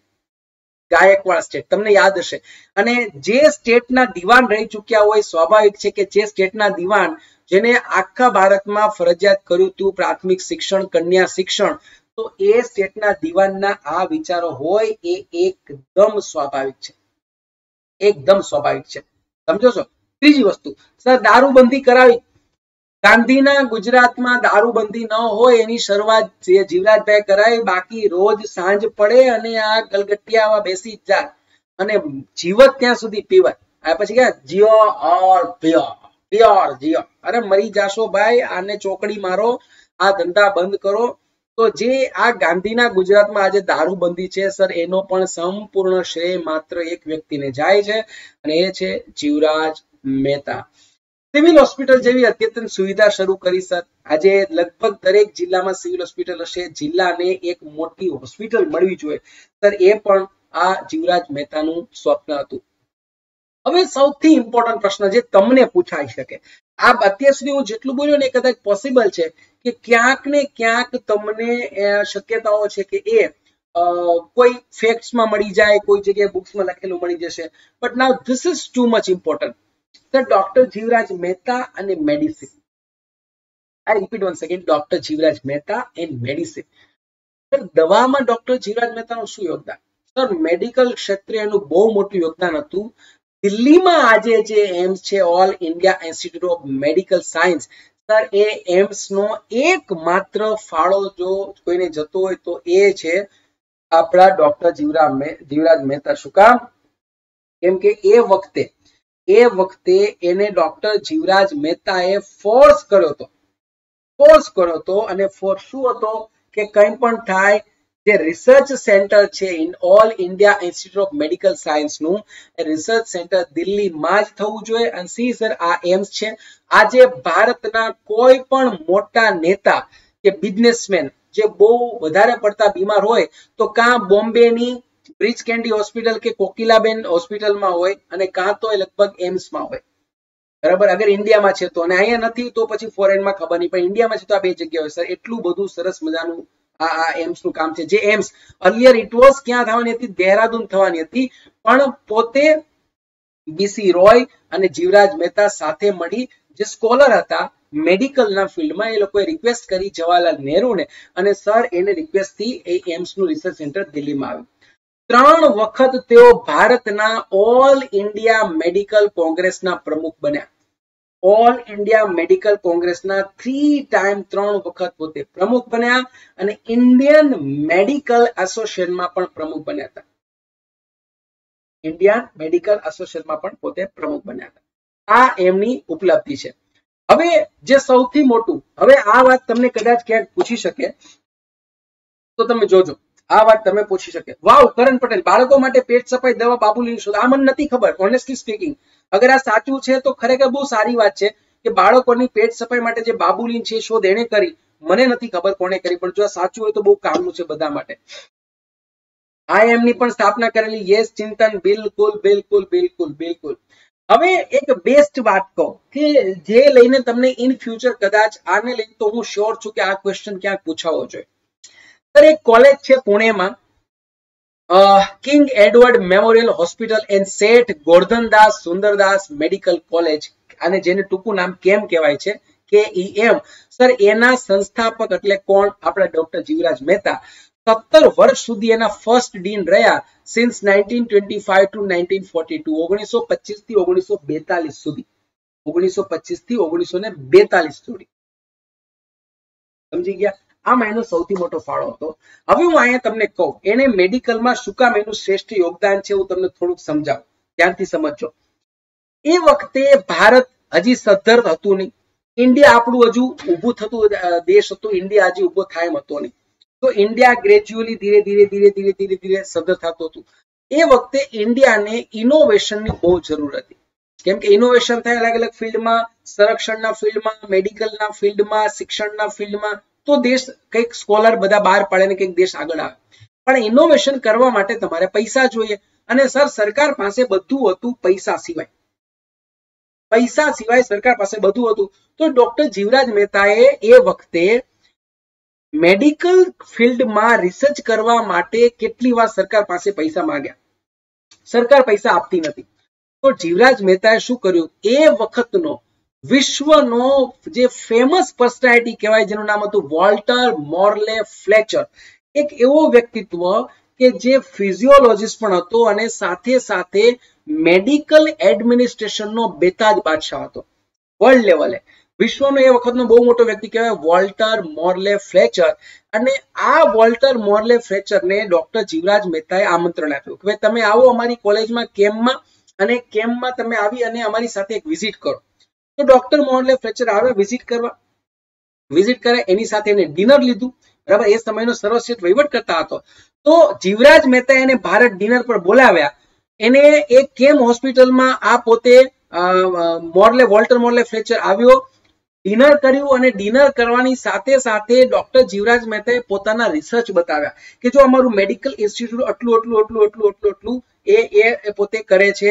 ગાયકવાડ સ્ટેટ તમને યાદ હશે. અને જે સ્ટેટના દિવાન રહી ચૂક્યા હોય, સ્વાભાવિક છે કે જે સ્ટેટના દિવાન જેને આખા ભારતમાં ફરજિયાત કર્યું હતું, પ્રાથમિક શિક્ષણ, કન્યા શિક્ષણ, તો એ સ્ટેટના દિવાનના આ વિચારો હોય, એ એકદમ સ્વાભાવિક છે. એકદમ સ્વાભાવિક છે. સમજો છો? ત્રીજી વસ્તુ, સર, દારૂબંધી કરાવી. ગાંધીના ગુજરાતમાં દારૂબંધી ન હોય એની શરૂઆત જીવરાજભાઈ કરાવી બાકી રોજ સાંજ પડે અને આ ગલગટિયામાં બેસી જાય અને જીવત ત્યાં સુધી પીવાય. આ પછી ક્યાં? જીઓ, ઓર, પ્યોર પ્યોર જીઓ. અરે મરી જાશો ભાઈ, આને ચોકડી મારો, આ ધંધા બંધ કરો. તો જે આ ગાંધીના ગુજરાતમાં આજે દારૂબંધી છે, સર, એનો પણ સંપૂર્ણ શ્રેય માત્ર એક વ્યક્તિને જાય છે અને એ છે જીવરાજ મહેતા. સિવિલ હોસ્પિટલ જેવી અદ્યતન સુવિધા શરૂ કરી, સર. આજે લગભગ દરેક જિલ્લામાં સિવિલ હોસ્પિટલ હશે. જિલ્લાને એક મોટી હોસ્પિટલ મળવી જોઈએ. સર, એ પણ આ જીવરાજ મહેતાનું સ્વપ્ન હતું. હવે સૌથી ઇમ્પોર્ટન્ટ પ્રશ્ન જે તમને પૂછાઈ શકે. આ અત્યાર સુધી હું જેટલું બોલ્યો ને કદાચ પોસિબલ છે કે ક્યાંક ને ક્યાંક તમને શક્યતાઓ છે કે એ કોઈ ફેક્ટ્સમાં મળી જાય, કોઈ જગ્યાએ બુક્સમાં લખેલું મળી જશે. But now this is too much important sir doctor Jivraj Mehta અને medicine I repeat one second doctor Jivraj Mehta and medicine sir દવામાં doctor Jivraj મહેતાનું શું યોગદાન? સર મેડિકલ ક્ષેત્રે એનું બહુ મોટું યોગદાન હતું. દિલ્હીમાં આજે જે એમ્સ છે all India institute of medical science sir A AIIMS નો એકમાત્ર ફાળો જો કોઈને જતો હોય તો એ છે આપણા ડોક્ટર જીવરાજ જીવરાજ મહેતા. શું કામ? કેમ કે એ વખતે એ વખતે એને ડોક્ટર જીવરાજ મહેતાએ ફોર્સ કર્યો હતો. ફોર્સ કર્યો હતો અને ફોર્સ શું હતો કે કંઈ પણ થાય, જે રિસર્ચ સેન્ટર છે in all India institute of medical સાયન્સનું research centre દિલ્હીમાં જ થવું જોઈએ અને સી સર આ એમ્સ છે. આજે ભારતના કોઈ પણ મોટા નેતા કે બિઝનેસમેન જે બહુ વધારે પડતા બીમાર હોય તો કાં બોમ્બેની બ્રિજ કેન્ડી હોસ્પિટલ કે કોકિલાબેન હોસ્પિટલમાં હોય અને કાં તો લગભગ એમ્સમાં હોય. બરાબર? અગર ઇન્ડિયામાં છે તો. અને અહીંયા નથી તો પછી ફોરેનમાં ખબર નહીં. પણ ઇન્ડિયામાં છે તો આ બે જગ્યા હોય. સર, એટલું બધું સરસ મજાનું આ આ એમ્સનું કામ છે. જે એમ્સ અર્લિયર ઇટ વોઝ ક્યાં થવાની હતી? દેહરાદૂન થવાની હતી. પણ પોતે બીસી રોય અને જીવરાજ મહેતા સાથે મળી જે સ્કોલર હતા, મેડિકલના ફિલ્ડમાં એ લોકોએ રિક્વેસ્ટ કરી જવાહરલાલ નહેરુને. અને સર, એને રિક્વેસ્ટથી એ એમ્સનું રિસર્ચ સેન્ટર દિલ્હીમાં આવ્યું. ત્રણ વખત તેઓ ભારતના ઓલ ઇન્ડિયા મેડિકલ કોંગ્રેસના પ્રમુખ બન્યા. ઓલ ઇન્ડિયા મેડિકલ કોંગ્રેસના થ્રી ટાઈમ ત્રણ વખત પોતે પ્રમુખ બન્યા અને ઇન્ડિયન મેડિકલ એસોસિએશનમાં પણ પ્રમુખ બન્યા હતા. ઇન્ડિયન મેડિકલ એસોસિએશનમાં પણ પોતે પ્રમુખ બન્યા હતા. આ એમની ઉપલબ્ધિ છે. હવે જે સૌથી મોટું, હવે આ વાત તમને કદાચ ક્યાંક પૂછી શકે, તો તમે જોજો. આ વાત તમે પૂછી શકે. વાવ, કરણ પટેલ, બાળકો માટે પેટ સફાઈ દવા બાબુલીની શોધ. આ મને નથી ખબર ઓનેસ્ટલી સ્પીકિંગ અગર આ સાચું છે તો ખરેખર બહુ સારી વાત છે કે બાળકોની પેટ સફાઈ માટે જે બાબુલીન છે શોધ એને કરી. મને નથી ખબર કોણે કરી, પણ જો આ સાચું હોય તો બહુ કામનું છે બધા માટે. આઈએમની પણ સ્થાપના કરેલી. યસ, ચિંતન, બિલકુલ બિલકુલ બિલકુલ બિલકુલ. હવે એક બેસ્ટ વાત કહું કે જે લઈને તમને ઇન ફ્યુચર કદાચ આને લઈને તો હું શ્યોર છું કે આ ક્વેશ્ચન ક્યાંક પૂછાવો જોઈએ. એક કોલેજ છે પુણેમાં. King Edward Memorial Hospital and Seth Gordhandas Sundardas medical college. અને જેને ટૂંકું નામ કેમ કહેવાય છે? કે એમ સર, એના સંસ્થાપક એટલે કોણ? આપણા ડોક્ટર જીવરાજ મહેતા. સત્તર વર્ષ સુધી એના ફર્સ્ટ ડીન રહ્યા since nineteen twenty five to nineteen forty two ઓગણીસો પચીસથી ઓગણીસો બેતાલીસ સુધી. ઓગણીસો પચીસથી ઓગણીસો ને બેતાલીસ સુધી. સમજી ગયા? આમાં એનો સૌથી મોટો ફાળો હતો. હવે હું અહીંયા તમને કહું એને મેડિકલમાં શું કામ એનું શ્રેષ્ઠ યોગદાન છે, હું તમને થોડુંક સમજાવું. ત્યારથી સમજો એ વખતે ભારત હજી સદ્ધર હતું નહીં. ઇન્ડિયા આપણું હજુ ઊભું થતું, દેશ હતું, ઇન્ડિયા હજી ઊભો થાય એમ હતો નહીં. તો ઇન્ડિયા ગ્રેજ્યુઅલી ધીરે ધીરે ધીરે ધીરે ધીરે ધીરે સદ્ધર થતું હતું. એ વખતે ઇન્ડિયાને ઇનોવેશનની બહુ જરૂર હતી. કેમ કે ઇનોવેશન થાય અલગ અલગ ફિલ્ડમાં સંરક્ષણના ફિલ્ડમાં મેડિકલના ફિલ્ડમાં શિક્ષણના ફિલ્ડમાં તો દેશ કંઈક સ્કોલર બધા બહાર પાડે ને કંઈક દેશ આગળ આવે. પણ ઇનોવેશન કરવા માટે તમારે પૈસા જોઈએ અને સર, સરકાર પાસે બધું હતું પૈસા સિવાય. પૈસા સિવાય સરકાર પાસે બધું હતું. તો ડોક્ટર જીવરાજ મહેતાએ એ વખતે મેડિકલ ફિલ્ડમાં રિસર્ચ કરવા માટે કેટલી વાર સરકાર પાસે પૈસા માંગ્યા? સરકાર પૈસા આપતી નથી. તો જીવરાજ મહેતાએ શું કર્યું? એ વખતનો વિશ્વનો જે ફેમસ પર્સનાલિટી કહેવાય, જેનું નામ હતું વોલ્ટર મોર્લે ફ્લેચર. એક એવો વ્યક્તિત્વ કે જે ફિઝિયોલોજીસ્ટ પણ હતો અને સાથે સાથે મેડિકલ એડમિનિસ્ટ્રેશનનો બેતાજ બાદશાહ હતો. વર્લ્ડ લેવલે વિશ્વનો એ વખતનો બહુ મોટો વ્યક્તિ કહેવાય વોલ્ટર મોર્લે ફ્લેચર. અને આ વોલ્ટર મોર્લે ફ્લેચરને ડોક્ટર જીવરાજ મહેતાએ આમંત્રણ આપ્યું કે તમે આવો અમારી કોલેજમાં કેમ્પમાં અને કેમ્પમાં તમે આવી અને અમારી સાથે એક વિઝિટ કરો. તો ડોક્ટર મોહનલે ફ્રેક્ચર આવે વિઝિટ કરવા. વિઝિટ કરે, એની સાથે એને ડિનર લીધું. બરાબર, એ સમયનો સર્વશ્રેષ્ઠ વહીવટ કરતા હતો. તો જીવરાજ મહેતા એને ભારત ડિનર પર બોલાવ્યા. એને એ કેમ હોસ્પિટલમાં આ પોતે મોરલે વોલ્ટર મોરલે ફ્રેક્ચર આવ્યો? ડિનર કર્યું અને ડિનર કરવાની સાથે સાથે ડોક્ટર જીવરાજ મહેતાએ પોતાના રિસર્ચ બતાવ્યા કે જો અમારું મેડિકલ ઇન્સ્ટિટ્યૂટ આટલું આટલું આટલું આટલું આટલું આટલું, એ એ પોતે કરે છે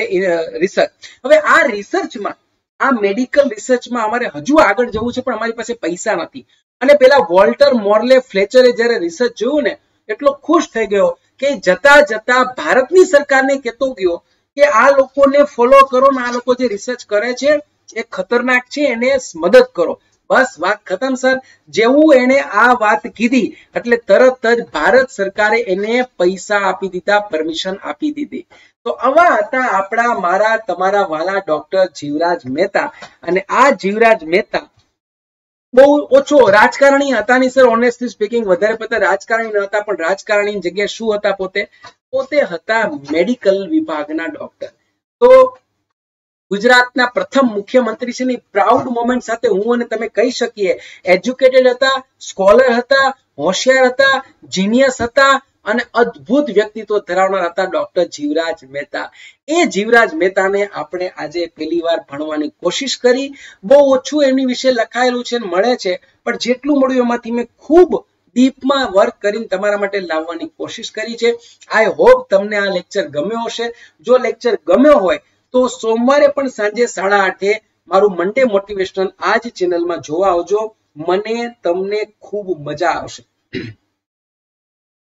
રિસર્ચ હવે આ રિસર્ચમાં આ મેડિકલ રિસર્ચમાં અમારે હજુ આગળ જવું છે, પણ અમારી પાસે પૈસા નથી. અને પેલા વોલ્ટર મોર્લે ફ્લેચરે જ્યારે રિસર્ચ જોયું ને, એટલો ખુશ થઈ ગયો કે જતા જતા ભારતની સરકારને કહેતો ગયો કે આ લોકોને ફોલો કરો ને આ લોકો જે રિસર્ચ કરે છે, એ ખતરનાક છે, એને મદદ કરો. બસ વાત ખતમ, સર. જેવું એને આ વાત કીધી, એટલે તરત જ ભારત સરકારે એને પૈસા આપી દીધા પરમિશન આપી દીધી. તો આવા હતા આપણા મારા, તમારા વાલા ડોક્ટર જીવરાજ મહેતા. અને આ જીવરાજ મહેતા બહુ ઓછો રાજકારણી હતા નહીં સર ઓનેસ્ટલી સ્પીકિંગ વધારે પડતા રાજકારણી ન હતા, પણ રાજકારણી જગ્યાએ શું હતા પોતે? પોતે હતા મેડિકલ વિભાગના ડોક્ટર તો ગુજરાતના પ્રથમ મુખ્યમંત્રી છે ની પ્રાઉડ મોમેન્ટ સાથે હું અને તમે કહી શકીએ એજ્યુકેટેડ હતા સ્કોલર હતા, હોશિયાર હતા જીનિયસ હતા અને અદ્ભુત વ્યક્તિત્વ ધરાવનાર હતા ડોક્ટર જીવરાજ મહેતા. એ જીવરાજ મહેતાને આપણે આજે પહેલી વાર ભણવાની કોશિશ કરી. બહુ ઓછું એમની વિશે લખાયેલું છે મળે છે, પણ જેટલું મળ્યું એમાંથી મેં ખૂબ ડીપમાં વર્ક કરીને તમારા માટે લાવવાની કોશિશ કરી છે. આઈ હોપ તમને આ લેક્ચર ગમ્યો હશે. જો લેક્ચર ગમ્યો હોય તો સોમવારે પણ સાંજે સાડા આઠે મારું મંડે મોટિવેશનલ આ જ ચેનલમાં જોવા આવજો. મને તમને ખૂબ મજા આવશે.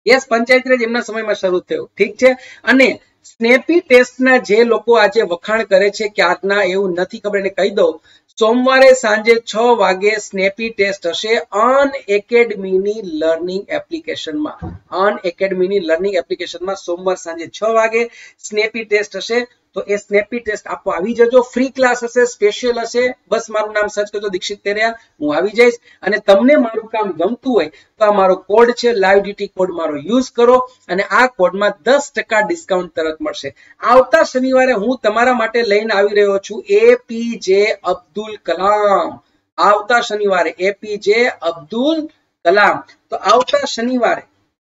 યસ પંચાયત રાજ એમના સમયમાં શરૂ થયું. ઠીક છે? અને સ્નેપી ટેસ્ટના જે લોકો આજે વખાણ કરે છે કે આજના એવું નથી ખબર એને કહી દઉં. સોમવારે સાંજે છ વાગે સ્નેપી ટેસ્ટ હશે અન એકેડમીની લર્નિંગ એપ્લિકેશનમાં. અન એકેડમીની લર્નિંગ એપ્લિકેશનમાં સોમવાર સાંજે છ વાગે સ્નેપી ટેસ્ટ હશે. તો એ સ્નેપી ટેસ્ટ આપવા આવી જજો, ફ્રી ક્લાસ હશે, સ્પેશિયલ હશે. બસ, મારું નામ સર્ચ કરજો દીક્ષિત તેરિયા. હું આવી જઈશ અને તમને મારું કામ ગમતું હોય તો આ મારો કોડ છે, લાઈવ ડીટી કોડ મારો યુઝ કરો અને આ કોડમાં દસ ટકા ડિસ્કાઉન્ટ તરત મળશે. આવતા શનિવારે હું તમારા માટે લઈને આવી રહ્યો છું એપીજે અબ્દુલ કલામ. આવતા શનિવારે એપીજે અબ્દુલ કલામ. તો આવતા શનિવારે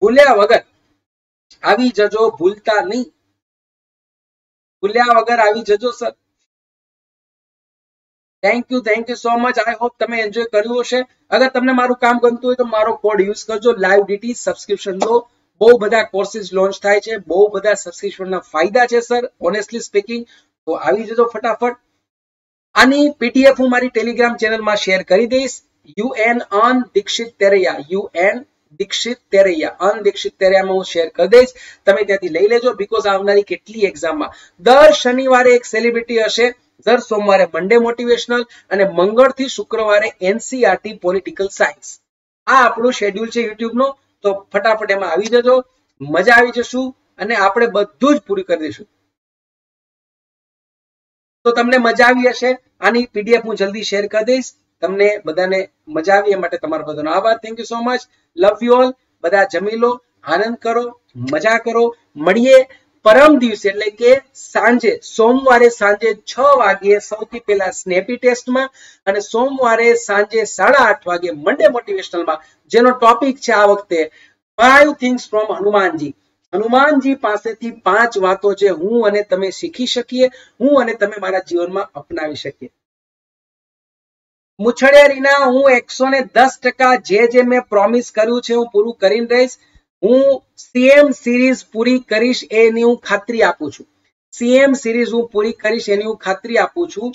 ભૂલ્યા વગર આવી જજો, ભૂલતા નહીં. ભૂલ્યા વગર આવી જજો sir thank you thank you so much I hope તમે એન્જોય કર્યું હશે. અગર તમને મારું કામ ગમતું હોય તો મારો કોડ યુઝ કરજો. લાઈવ ડીટી સબસ્ક્રિપ્શન લો. બહુ બધા કોર્સિસ લોન્ચ થાય છે. બહુ બધા સબસ્ક્રિપ્શનના ફાયદા છે સર ઓનેસ્ટલી સ્પીકિંગ તો આવી જજો ફટાફટ. આની પીડીએફ હું મારી ટેલિગ્રામ ચેનલમાં શેર કરી દઈશ. યુએન અન દીક્ષિત તેરૈયા યુએન દીક્ષિત તેરૈયા અનદીક્ષિત તેરૈયામાં હું શેર કરી દઈશ. તમે ત્યાંથી લઈ લેજો બીકોઝ આવનારી કેટલી એક્ઝામમાં દર શનિવારે એક સેલિબ્રિટી હશે. દર સોમવારે મંડે મોટિવેશનલ અને મંગળથી શુક્રવારે એનસીઆરટી પોલિટિકલ સાયન્સ આ આપણું શેડ્યુલ છે યુટ્યુબનો. તો ફટાફટ એમાં આવી જજો. મજા આવી જશું અને આપણે બધું જ પૂરું કરી દઈશું. તો તમને મજા આવી હશે. આની પીડીએફ હું જલ્દી શેર કરી દઈશ. તમને બધાને મજા આવી. એ માટે તમારો બધાનો આભાર. Thank you so much love you all બધા જમી લો, આનંદ કરો, મજા કરો. મળીએ પરમ દિવસે, એટલે કે સાંજે, સોમવારે સાંજે છ વાગ્યે સૌથી પહેલા સ્નેપી ટેસ્ટમાં અને સોમવારે સાંજે સાડા આઠ વાગે મંડે મોટિવેશનલમાં જેનો ટોપિક છે આ વખતે five things from Hanumanji. Hanumanji પાસેથી પાંચ વાતો છે હું અને તમે શીખી શકીએ, હું અને તમે મારા જીવનમાં અપનાવી શકીએ. મુછડિયારીના હું એકસો ને દસ ટકા જે જે મેં પ્રોમિસ કર્યું છે હું પૂરું કરીને રહીશ હું સીએમ સિરીઝ પૂરી કરીશ એની હું ખાતરી આપું છું. સીએમ સિરીઝ હું પૂરી કરીશ એની હું ખાતરી આપું છું.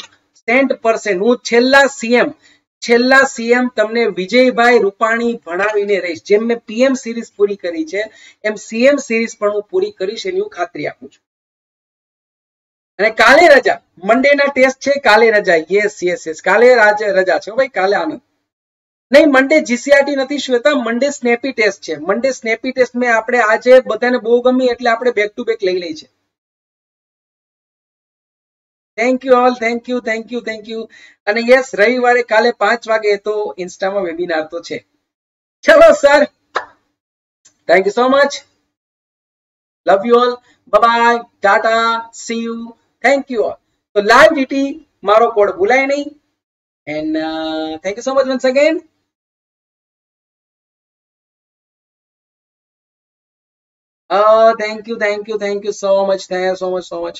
સેન્ટ પર્સન્ટ હું છેલ્લા સીએમ છેલ્લા સીએમ તમને વિજયભાઈ રૂપાણી ભણાવીને રહીશ. જેમ મેં પીએમ સિરીઝ પૂરી કરી છે, એમ સીએમ સિરીઝ પણ હું પૂરી કરીશ એની હું ખાતરી આપું છું. અને કાલે રજા. મંડે ના ટેસ્ટ છે, કાલે રજા. યસ યસ યસ કાલે રજા છે. ભાઈ, કાલે આનંદ. નહીં મંડે જીસીઆરટી નથી, શ્વેતા. મંડે સ્નેપી ટેસ્ટ છે. મંડે સ્નેપી ટેસ્ટ મેં આપણે આજે બધાને બહુ ગમી એટલે આપણે બેક ટુ બેક લઈ લઈ છે. Thank you all thank you thank you thank you અને યસ રવિવારે કાલે પાંચ વાગે તો ઇન્સ્ટામાં વેબિનાર તો છે. ચલો sir thank you so much love you all bye tata see you thank you તો લાલ જીટી મારો કોડ ભૂલાય નહીં. And thank you so much once again thank you thank you thank you so much thank so much so much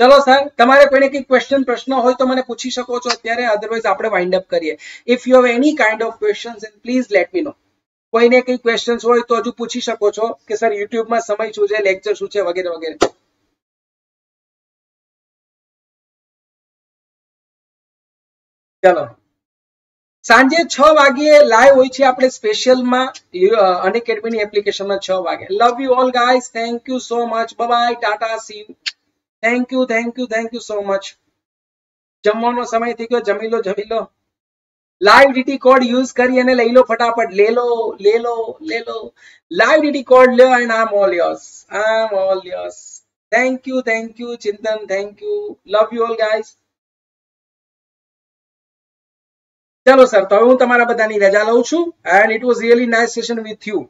ચલો sir તમારે કોઈને કઈ ક્વેશ્ચન પ્રશ્ન હોય તો મને પૂછી શકો છો અત્યારે અધરવાઇઝ આપણે વાઇન્ડ અપ કરીએ. If you have any kind of questions and please let me know કોઈને કઈ ક્વેશ્ચન્સ હોય તો હજુ પૂછી શકો છો કે સર યુટ્યુબમાં સમય શું છે લેક્ચર શું છે, વગેરે વગેરે. ચલો. સાંજે છ વાગ્યે લાઈવ હોય છે આપણે સ્પેશિયલમાં અનએકેડમીની એપ્લિકેશનમાં છ વાગે. Love you all guys thank you so much bye tata see thank you thank you thank you so much જમવાનો સમય થઈ ગયો. જમી લો જમી લો. લાઈવ ડીટી કોડ યુઝ કરી અને લઈ લો ફટાફટ. લે લો લે લો લે લો. લાઈવ ડીટી કોડ લ્યો and I'm all yours I'm all yours thank you thank you Chintan thank you love you all guys ચલો સર, તો હવે હું તમારા બધાની રજા લઉં છું. And it was really nice session with you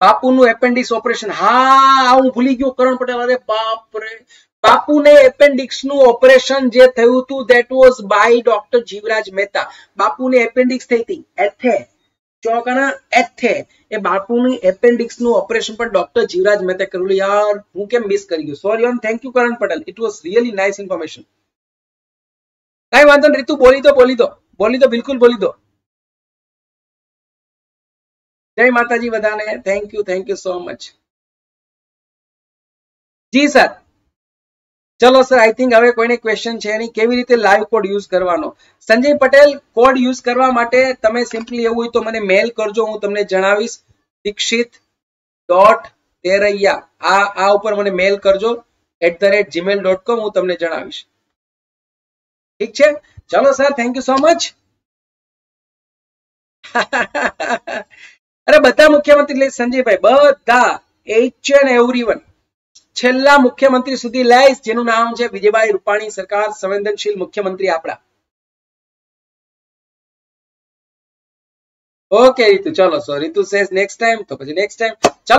બાપુનું એપેન્ડિક્સ ઓપરેશન હા, હું ભૂલી ગયો, કરણ પટેલ, અરે બાપ રે બાપુને એપેન્ડિક્સનું ઓપરેશન જે થયું હતું that was by doctor Jivraj Mehta. બાપુને એપેન્ડિક્સ થઈ હતી. એથે ચોકના એથે. એ બાપુની એપેન્ડિક્સનું ઓપરેશન પણ ડોક્ટર જીવરાજ મહેતા કરેલું. યાર, હું કેમ મિસ કરી ગયો? Sorry on thank you Karan Patel. It was really nice information કઈ વાંધો નહીં, રીતુ બોલી દો બોલી દો. બોલી દો, બિલકુલ બોલી દો. જય માતાજી બધાને. Thank you thank you so much G sir. ચલો સર આઈ થિંક હવે કોઈને ક્વેશ્ચન છે નહીં. કેવી રીતે લાઈવ કોડ યુઝ કરવાનો? સંજય પટેલ કોડ યુઝ કરવા માટે તમે સિમ્પલી એવું હોય તો મને મેલ કરજો, હું તમને જણાવીશ. દીક્ષિત ડોટ તેરૈયા. આ આ ઉપર મને મેલ કરજો. At the rate Gmail dot com હું તમને જણાવીશ. ઠીક છે? ચલો sir thank you so much અરે, બધા મુખ્યમંત્રી સંજયભાઈ, બધા એચ એન્ડ એવરી વન છેલ્લા મુખ્યમંત્રી સુધી લઈશ, જેનું નામ છે વિજયભાઈ રૂપાણી સરકાર, સંવેદનશીલ મુખ્યમંત્રી આપણા. ઓકે રીતુ, ચલો so Ritu says next time તો પછી નેક્સ્ટ ટાઈમ